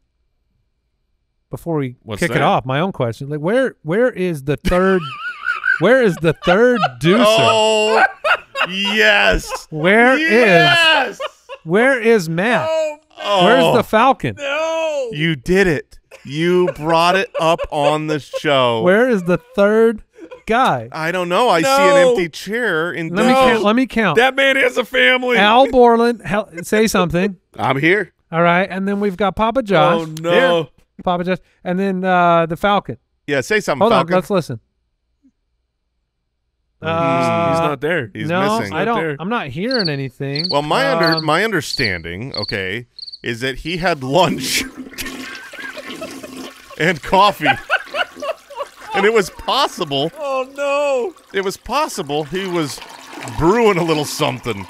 Before we What's kick it off, my own question. Like where where is the third (laughs) where is the third deucer? Oh, yes. Where is yes. where is Matt? Oh, Where's the Falcon? No, you did it. You brought it up on the show. Where is the third guy? I don't know. I see an empty chair in Let me count. Let me count. That man has a family. Al Borland, hel- say something. I'm here. All right, and then we've got Papa Josh. oh no. Papa Josh, and then uh, the Falcon. Yeah, say something, Hold Falcon. on, let's listen. he's, Uh, he's not there. He's no, missing. I don't. there. I'm not hearing anything. Well, my under Um, my understanding, okay, is that he had lunch (laughs) and coffee. and it was possible, Oh no. it was possible he was brewing a little something.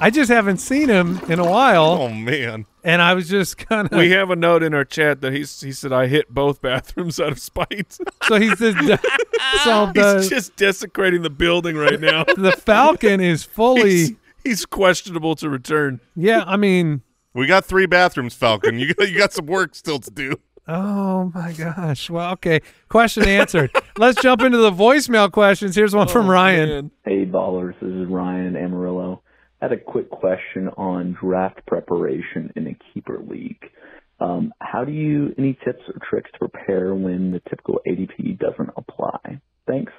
I just haven't seen him in a while, Oh man. and I was just kind of. We have a note in our chat that he's he said I hit both (laughs) bathrooms out of spite. (laughs) so he's just. (laughs) so the he's just desecrating the building right now. the Falcon is fully. he's, he's questionable to return. yeah, I mean. We got three bathrooms, Falcon. You got, you got some work still to do. Oh my gosh. Well, okay. Question answered. Let's jump into the voicemail questions. Here's one from Oh, Ryan. man. Hey, ballers. This is Ryan Amarillo. I had a quick question on draft preparation in a keeper league. Um, how do you, any tips or tricks to prepare when the typical ADP doesn't apply? Thanks.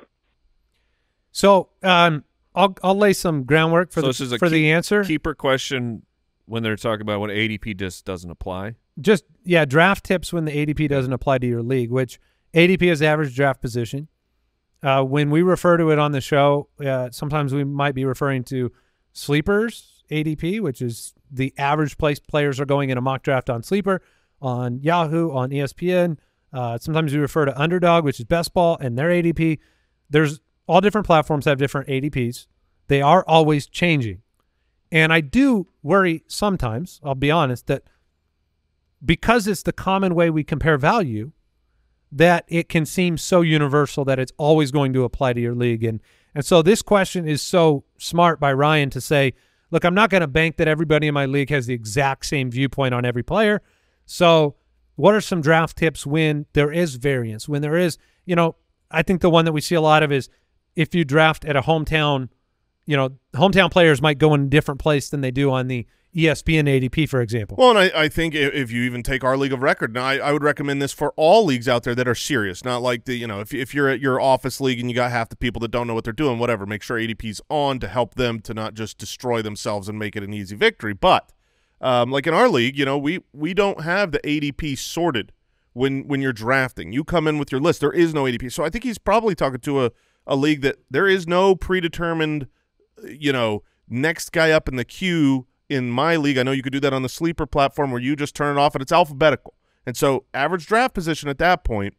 So, um, I'll I'll lay some groundwork for So this the is a for the answer. Keeper question when they're talking about when ADP just doesn't apply. Just yeah, draft tips when the ADP doesn't apply to your league, which ADP is the average draft position. Uh, when we refer to it on the show, uh, sometimes we might be referring to sleepers ADP, which is the average place players are going in a mock draft on Sleeper, on Yahoo, on ESPN. Uh, sometimes we refer to Underdog, which is best ball, and their ADP. There's all different platforms have different ADPs. They are always changing. And I do worry sometimes, I'll be honest, that because it's the common way we compare value, that it can seem so universal that it's always going to apply to your league. And and so this question is so smart by Ryan to say, look, I'm not going to bank that everybody in my league has the exact same viewpoint on every player. So what are some draft tips when there is variance? When there is, you know, I think the one that we see a lot of is if you draft at a hometown, you know, hometown players might go in a different place than they do on the ESPN ADP, for example. Well, and I, I think if you even take our league of record, now I, I would recommend this for all leagues out there that are serious, not like the you know if if you're at your office league and you got half the people that don't know what they're doing, whatever. Make sure ADP's on to help them to not just destroy themselves and make it an easy victory. But um, like in our league, you know, we we don't have the ADP sorted when when you're drafting. You come in with your list. There is no ADP. So I think he's probably talking to a a league that there is no predetermined you know, next guy up in the queue in my league. I know you could do that on the sleeper platform where you just turn it off and it's alphabetical. And so average draft position at that point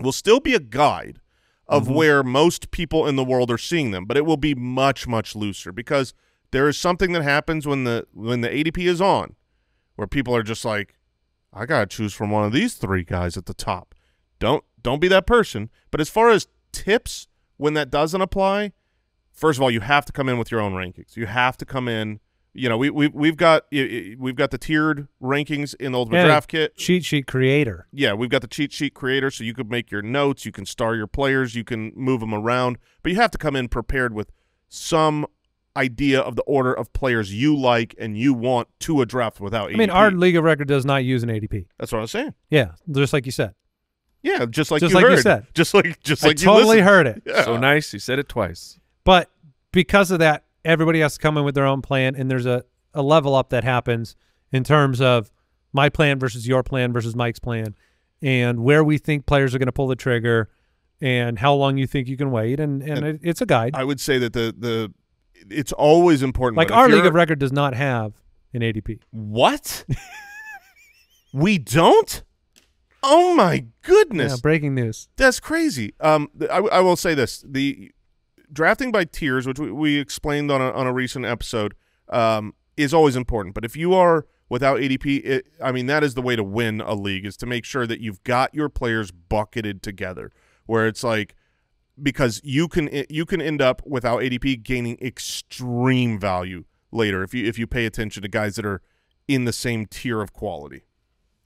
will still be a guide of Mm-hmm. where most people in the world are seeing them, but it will be much much looser because there is something that happens when the when the ADP is on where people are just like I got to choose from one of these three guys at the top. Don't don't be that person. But as far as tips when that doesn't apply, first of all, you have to come in with your own rankings. You have to come in. You know, we we we've got i- i- we've got the tiered rankings in the Ultimate And Draft Kit. cheat sheet creator. Yeah, we've got the cheat sheet creator, so you could make your notes, you can star your players, you can move them around, but you have to come in prepared with some idea of the order of players you like and you want to a draft without. I mean, our league of record does not use an ADP. That's what I was saying. Yeah, just like you said. Yeah, just like Just you like you said. Just like just I like you totally listened. heard it. Yeah. So nice. You said it twice. But because of that, everybody has to come in with their own plan, and there's a, a level up that happens in terms of my plan versus your plan versus Mike's plan, and where we think players are going to pull the trigger, and how long you think you can wait, and and, And it, it's a guide. I would say that the the it's always important. like our league of record does not have an ADP. What? (laughs) we don't? Oh my goodness. Yeah, breaking news. That's crazy. Um, I, I will say this: the drafting by tiers, which we, we explained on a, on a recent episode, um, is always important. But if you are without ADP, it, I mean that is the way to win a league: is to make sure that you've got your players bucketed together, where it's like because you can you can end up without ADP gaining extreme value later if you if you pay attention to guys that are in the same tier of quality.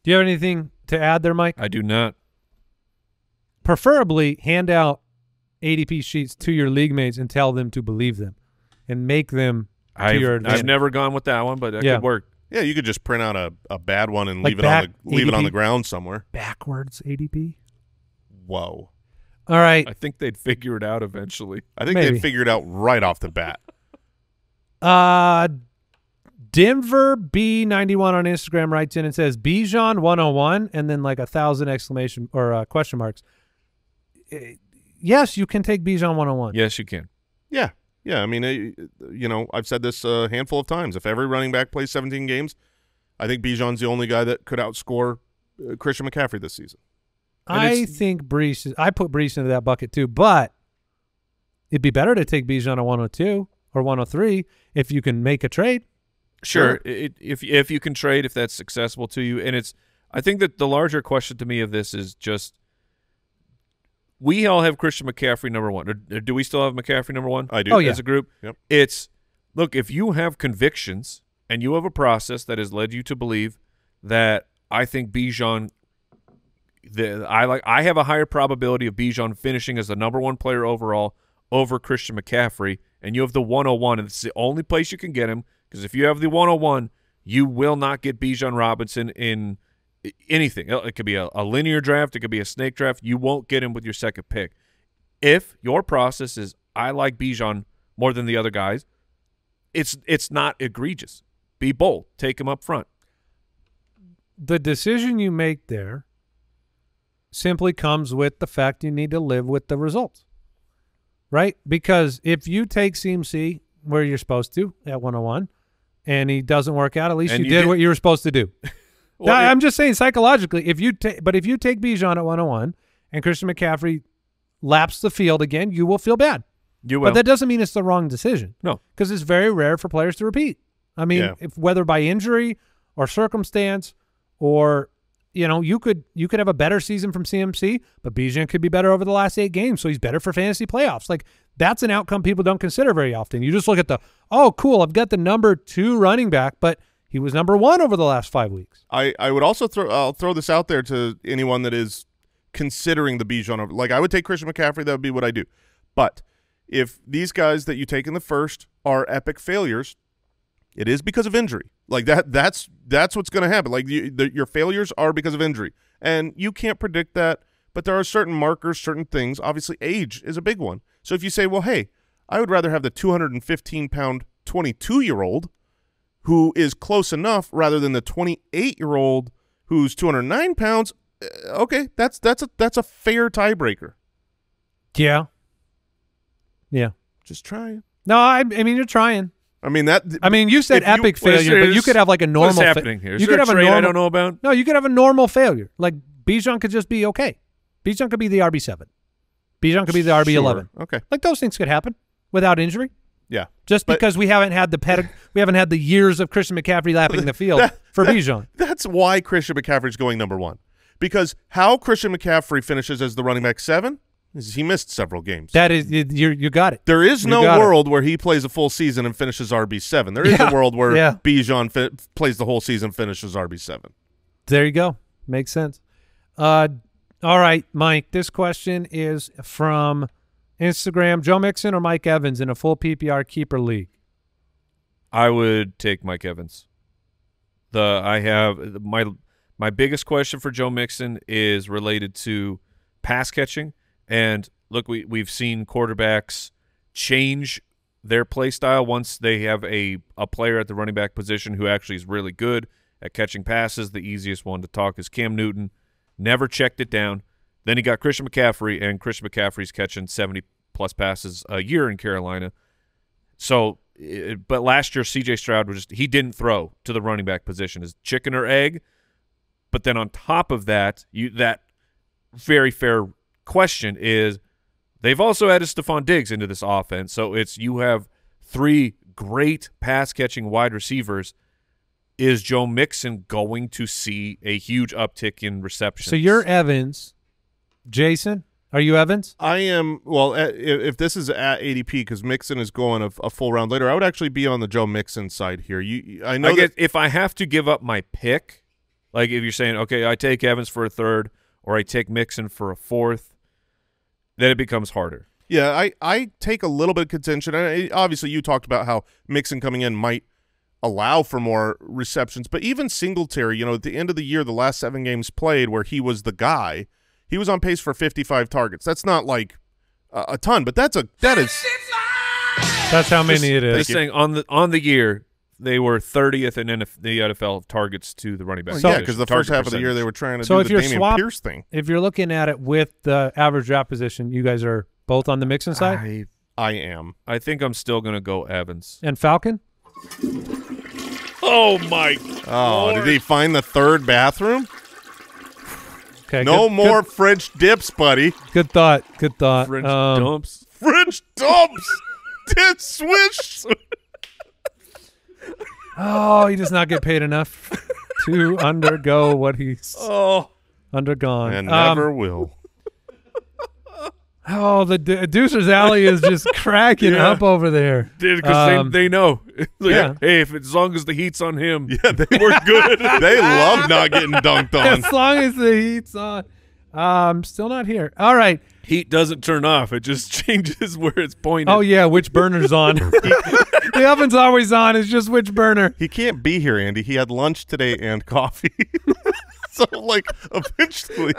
Do you have anything to add there, Mike? I do not. Preferably hand out ADP sheets to your league mates and tell them to believe them and make them to I've, your I've never gone with that one, but that Yeah. could work. Yeah, you could just print out a, a bad one and Like leave it on the leave it on the ground somewhere. backwards ADP. Whoa. All right. I think they'd figure it out eventually. I think Maybe. they figured out right off the bat. (laughs) Uh Denver B91 on Instagram writes in and says Bijan 101 and then like a thousand exclamation or uh, question marks. Eh, Yes, you can take Bijan 101. Yes, you can. Yeah. Yeah, I mean, uh, you know, I've said this a handful of times. If every running back plays 17 games, I think Bijan's the only guy that could outscore uh, Christian McCaffrey this season. And I think Breece. Is, I put Breece into that bucket too, but it'd be better to take Bijan at 102 or 103 if you can make a trade. Sure, It, if if you can trade, if that's accessible to you, and it's. I think that the larger question to me of this is just. We all have Christian McCaffrey number one. Or, or do we still have McCaffrey number one? I do. Oh, yeah. as a group. Yep. It's look if you have convictions and you have a process that has led you to believe that I think Bijan. The I like I have a higher probability of Bijan finishing as the number one player overall over Christian McCaffrey, and you have the 101, and it's the only place you can get him because if you have the 101, you will not get Bijan Robinson in i- anything. It could be a, a linear draft, it could be a snake draft. You won't get him with your second pick. If your process is I like Bijan more than the other guys, it's it's not egregious. Be bold, take him up front. The decision you make there simply comes with the fact you need to live with the results, right? Because if you take CMC where you're supposed to at 101 and he doesn't work out, at least you, you did, did- what you were supposed to do. (laughs) Well, I'm just saying psychologically, if you take, but if you take Bijan at 101 and Christian McCaffrey laps the field again, you will feel bad. You will. But that doesn't mean it's the wrong decision. No. because it's very rare for players to repeat. I mean, Yeah. if whether by injury or circumstance, or you know, you could you could have a better season from CMC, but Bijan could be better over the last eight games, so he's better for fantasy playoffs. Like that's an outcome people don't consider very often. You just look at the oh, cool, I've got the number two running back, but he was number one over the last five weeks. I, I would also throw I'll throw this out there to anyone that is considering the Bijan over. Like I would take Christian McCaffrey, that would be what I do. But if these guys that you take in the first are epic failures, it is because of injury. Like that that's that's what's going to happen. Like you, the, your failures are because of injury, and you can't predict that. But there are certain markers, certain things. Obviously, age is a big one. So if you say, well, hey, I would rather have the 215 pound 22 year old who is close enough rather than the 28 year old who's 209 pounds. uh, Okay, that's that's a that's a fair tiebreaker. Yeah, yeah. Just trying. No, I, I mean you're trying. I mean that. I mean, you said If you- epic failure, but you could have like a normal. What's happening here? Is you could have a normal. I don't know about? No, you could have a normal failure. Like Bijan could just be okay. Bijan could be the RB seven. Bijan could be the RB eleven. Sure. Okay. Like those things could happen without injury. Yeah. Just But- because we haven't had the pedig- we haven't had the years of Christian McCaffrey lapping the field (laughs) That- for that- Bijan. That's why Christian McCaffrey's going number one. Because how Christian McCaffrey finishes as the running back seven is he missed several games. That is you. You got it. there is You no got it. world where he plays a full season and finishes RB seven. There is Yeah. a world where Yeah. Bijan plays the whole season, finishes RB seven. There you go. Makes sense. Uh, all right, Mike. This question is from Instagram. Joe Mixon or Mike Evans in a full PPR keeper league. I would take Mike Evans. The I have my my biggest question for Joe Mixon is related to pass catching. And look, we we've seen quarterbacks change their play style once they have a a player at the running back position who actually is really good at catching passes. The easiest one to talk is Cam Newton. Never checked it down. Then he got Christian McCaffrey, and Christian McCaffrey's catching seventy plus passes a year in Carolina. So, it, but last year C.J. Stroud was just he didn't throw to the running back position. Is chicken or egg? But then on top of that, you that very fair question is they've also added Stefon Diggs into this offense. So it's you have three great pass catching wide receivers. Is Joe Mixon going to see a huge uptick in receptions? So you're Evans. Jason, are you Evans? I am well. If, if this is at ADP, because Mixon is going a, a full round later, I would actually be on the Joe Mixon side here. You, I know I that if I have to give up my pick, Like if you're saying, okay, I take Evans for a third, or I take Mixon for a fourth, then it becomes harder. Yeah, I, I take a little bit of contention. I, obviously, you talked about how Mixon coming in might allow for more receptions, but even Singletary, you know, at the end of the year, the last seven games played where he was the guy, he was on pace for 55 targets. That's not like a, a ton, but that's a that is That's how many it is. Just saying on the on the year, they were 30th in NF the NFL of targets to the running back. well, yeah, because the first half of the year they were trying to So do if the you're Dameon swap- Pierce thing. If you're looking at it with the average draft position, you guys are both on the Mixon side I I am. I think I'm still gonna go Evans. and Falcon. Oh my! Oh, did he find the third bathroom? Okay, no good- more Good, French dips, buddy. good thought. Good thought. French Um, dumps. French dumps. (laughs) Did swish. Oh, he does not get paid enough to undergo what he's Oh, undergone. And Um, never will. Oh, the De- Deucer's Alley is just (laughs) cracking Yeah. up over there. did because Um, they they know. (laughs) Like, yeah. Hey, if as long as the heat's on him, Yeah, they (laughs) were good. they love not getting dunked on. As long as the heat's on. Um, still not here. All right. heat doesn't turn off. It just changes where it's pointed. Oh yeah, which burner's on? the oven's always on. It's just which burner. He can't be here, Andy. He had lunch today and coffee. (laughs) so, like, eventually,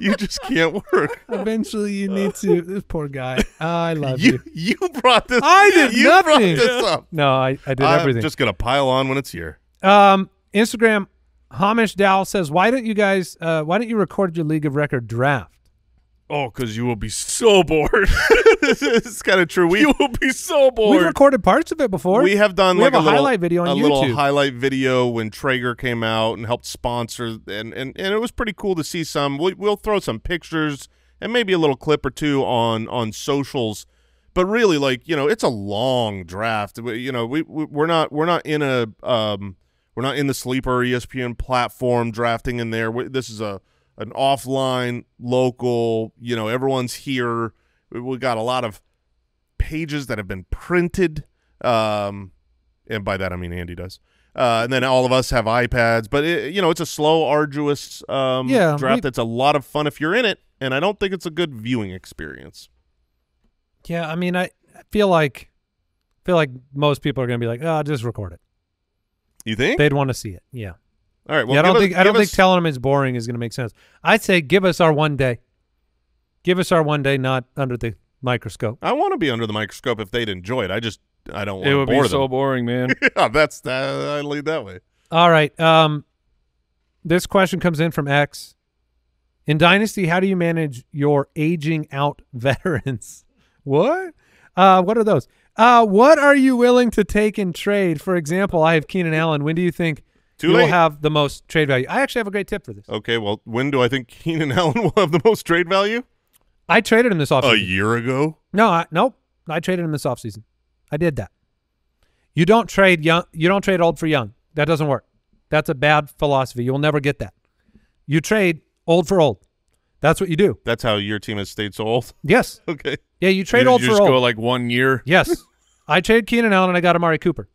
you just can't work. Eventually, you need to. This poor guy. I love you. You you brought this. I did you brought this up. No, I, I did I'm everything. just gonna pile on when it's here. Um, Instagram, Hamish Dow says, "Why don't you guys? Uh, why don't you record your League of Record draft?" Oh, because you will be so bored. (laughs) it's kind of true. We you will be so bored. We've recorded parts of it before. we have done We like have a little, highlight video on a little highlight video when Traeger came out and helped sponsor, and and, and it was pretty cool to see some. We, we'll throw some pictures and maybe a little clip or two on on socials. But really, like you know, it's a long draft. We, you know, we, we we're not we're not in a um we're not in the sleeper ESPN platform drafting in there. We, this is a an offline local. You know, everyone's here. We, we got a lot of pages that have been printed. Um, and by that I mean Andy does. Uh, and then all of us have iPads, but it, you know it's a slow, arduous um, Yeah, draft. we- That's a lot of fun if you're in it, and I don't think it's a good viewing experience. yeah, I mean, I I feel like, feel like most people are going to be like, "Oh, just record it." You think? They'd want to see it. Yeah. All right. Well, yeah, I don't us- think I don't give think us- telling them it's boring is going to make sense. I'd say give us our one day. Give us our one day, not under the microscope. I want to be under the microscope if they'd enjoy it. I just I don't want it to would bore be so boring, man. (laughs) yeah, that's that. I lead that way. All right. Um, this question comes in from X. In Dynasty, how do you manage your aging out (laughs) veterans? What? Uh, what are those? Uh, what are you willing to take in trade? For example, I have Keenan Allen. When do you think Too you will have the most trade value? I actually have a great tip for this. Okay. Well, when do I think Keenan (laughs) Allen will have the most trade value? I traded him this offseason. A year ago. No, I, nope. I traded him this offseason. I did that. You don't trade young. You don't trade old for young. That doesn't work. That's a bad philosophy. You'll never get that. You trade old for old. That's what you do. That's how your team has stayed so old. (laughs) Yes. Okay. Yeah, you trade you, old you for just old. go like one year. yes. (laughs) I traded Keenan Allen and I got Amari Cooper.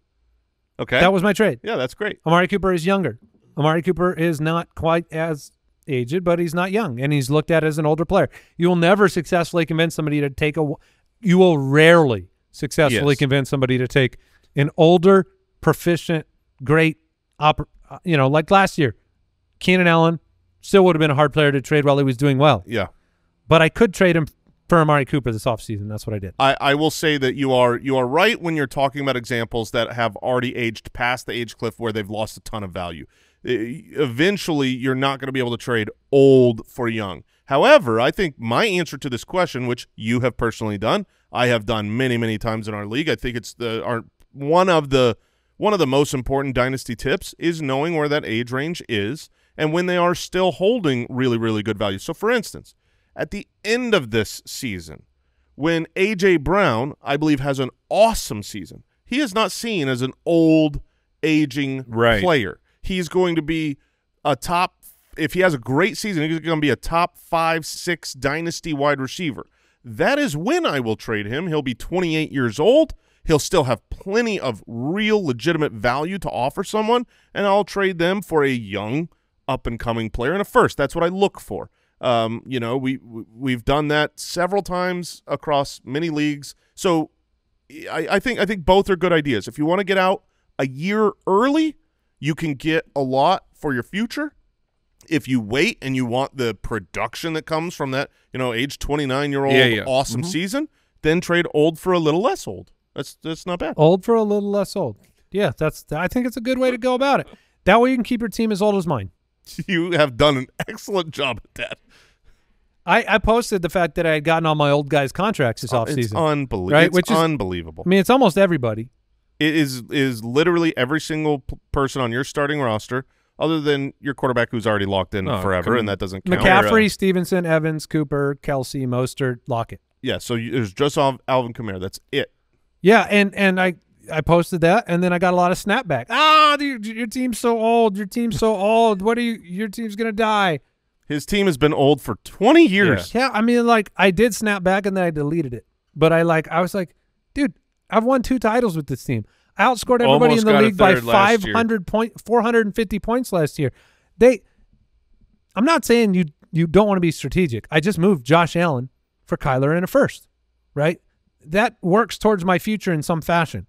Okay. That was my trade. yeah, that's great. Amari Cooper is younger. Amari Cooper is not quite as aged, but he's not young, and he's looked at as an older player. You will never successfully convince somebody to take a. You will rarely successfully Yes. convince somebody to take an older, proficient, great, oper, uh, you know, like last year, Keenan Allen still would have been a hard player to trade while he was doing well, Yeah. but I could trade him for Amari Cooper this offseason. That's what I did. I, I will say that you are you are right when you're talking about examples that have already aged past the age cliff where they've lost a ton of value. Eventually, you're not going to be able to trade old for young. However, I think my answer to this question, which you have personally done, I have done many many times in our league. I think it's the our one of the one of the most important dynasty tips is knowing where that age range is and when they are still holding really really good value. So, for instance, at the end of this season, when AJ Brown, I believe, has an awesome season. He is not seen as an old, aging Right. player. He's going to be a top. If he has a great season, he's going to be a top five, six dynasty wide receiver. That is when I will trade him. He'll be 28 years old. He'll still have plenty of real, legitimate value to offer someone, and I'll trade them for a young up and coming player and a first. That's what I look for. Um, you know, we we- we've done that several times across many leagues. So I, I think I think both are good ideas. If you want to get out a year early, you can get a lot for your future. If you wait and you want the production that comes from that, you know, age twenty nine year old Yeah, yeah. awesome season, then trade old for a little less old. That's that's not bad. Old for a little less old. Yeah, that's. I think it's a good way to go about it. That way you can keep your team as old as mine. (laughs) You have done an excellent job at that. I, I posted the fact that I had gotten all my old guys' contracts this Oh, It's offseason. unbelievable. Right, It's which is- unbelievable. I mean, it's almost everybody. it is is literally every single p- person on your starting roster, other than your quarterback who's already locked in Oh, forever, and that doesn't count. McCaffrey, Stevenson, Evans, Cooper, Kelce, Mostert, Lockett. Yeah, so you, there's just Alvin Kamara. That's it. Yeah, and and I I posted that, and then I got a lot of snapback. Ah, your, your team's so old. Your team's so (laughs) old. What are you? Your team's gonna die. His team has been old for 20 years. Yeah, I mean, like I did snap back, and then I deleted it. But I like I was like, dude, I've won two titles with this team. I outscored everybody Almost in the league by third last year. 500 point, 450 points last year. They, I'm not saying you you don't want to be strategic. I just moved Josh Allen for Kyler and a first, right? That works towards my future in some fashion.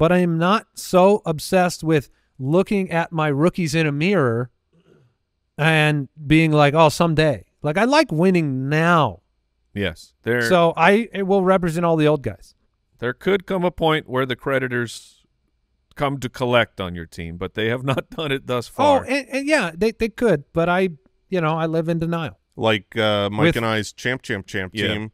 But I am not so obsessed with looking at my rookies in a mirror and being like, oh, someday. Like I like winning now. Yes, there. So I it will represent all the old guys. there could come a point where the creditors come to collect on your team, but they have not (laughs) done it thus far. Oh, and, and yeah, they they could, but I, you know, I live in denial. Like uh, Mike With- and I's champ, champ, champ Yeah. team.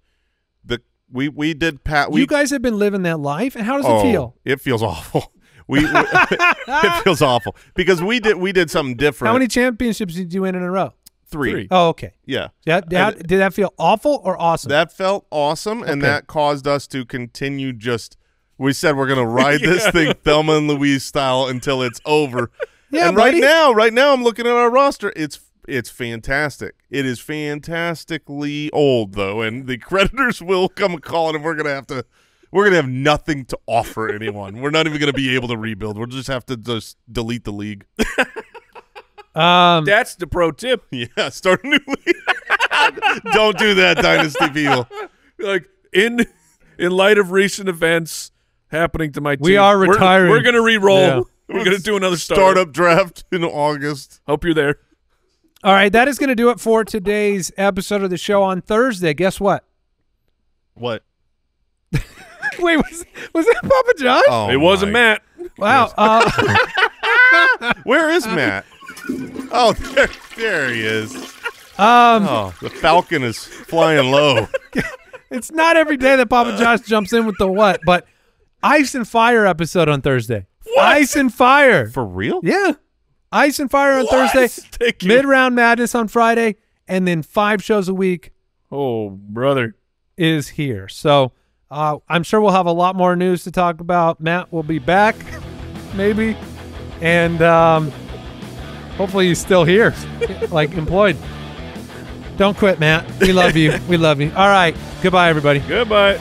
The we we did Pat. We you guys have been living that life, and how does oh, it feel? It feels awful. (laughs) We, we (laughs) it feels awful because we did we did something different. How many championships did you win in a row? Three. Three. Oh, okay. Yeah. That, that, did that feel awful or awesome? That felt awesome, and Okay. that caused us to continue. Just we said we're going (laughs) to ride this thing Thelma and Louise style until it's over. Yeah, and right now, right now, I'm looking at our roster. It's it's fantastic. It is fantastically old though, and the (laughs) creditors will come calling, and we're going to have to. We're gonna have nothing to offer anyone. We're not even gonna be able to rebuild. We'll just have to just delete the league. (laughs) um, That's the pro tip. (laughs) Yeah, start a new league. Don't do that, dynasty people. Like in in light of recent events happening to my team, We are we're- retiring. We're, gonna re-roll. Yeah. We're gonna do another startup. Startup draft in August. Hope you're there. All right, that is going to do it for today's episode of the show on Thursday. Guess what? What? (laughs) Wait, was, was that Papa John? Oh, it wasn't my- Matt. wow. Uh, (laughs) Where is (laughs) Matt? Oh, there, there he is. um, Oh, the Falcon is flying low. it's not every day that Papa Josh jumps in with the what, but Ice and Fire episode on Thursday. Ice and Fire. For real? Yeah. Ice and Fire on What? (laughs) Thursday. Mid round madness on Friday, and then five shows a week Oh, brother. is here. So uh, I'm sure we'll have a lot more news to talk about. Matt will be back, maybe, and um, hopefully he's still here, (laughs) like employed. Don't quit, Matt. We love you. We love you. All right. Goodbye, everybody. Goodbye.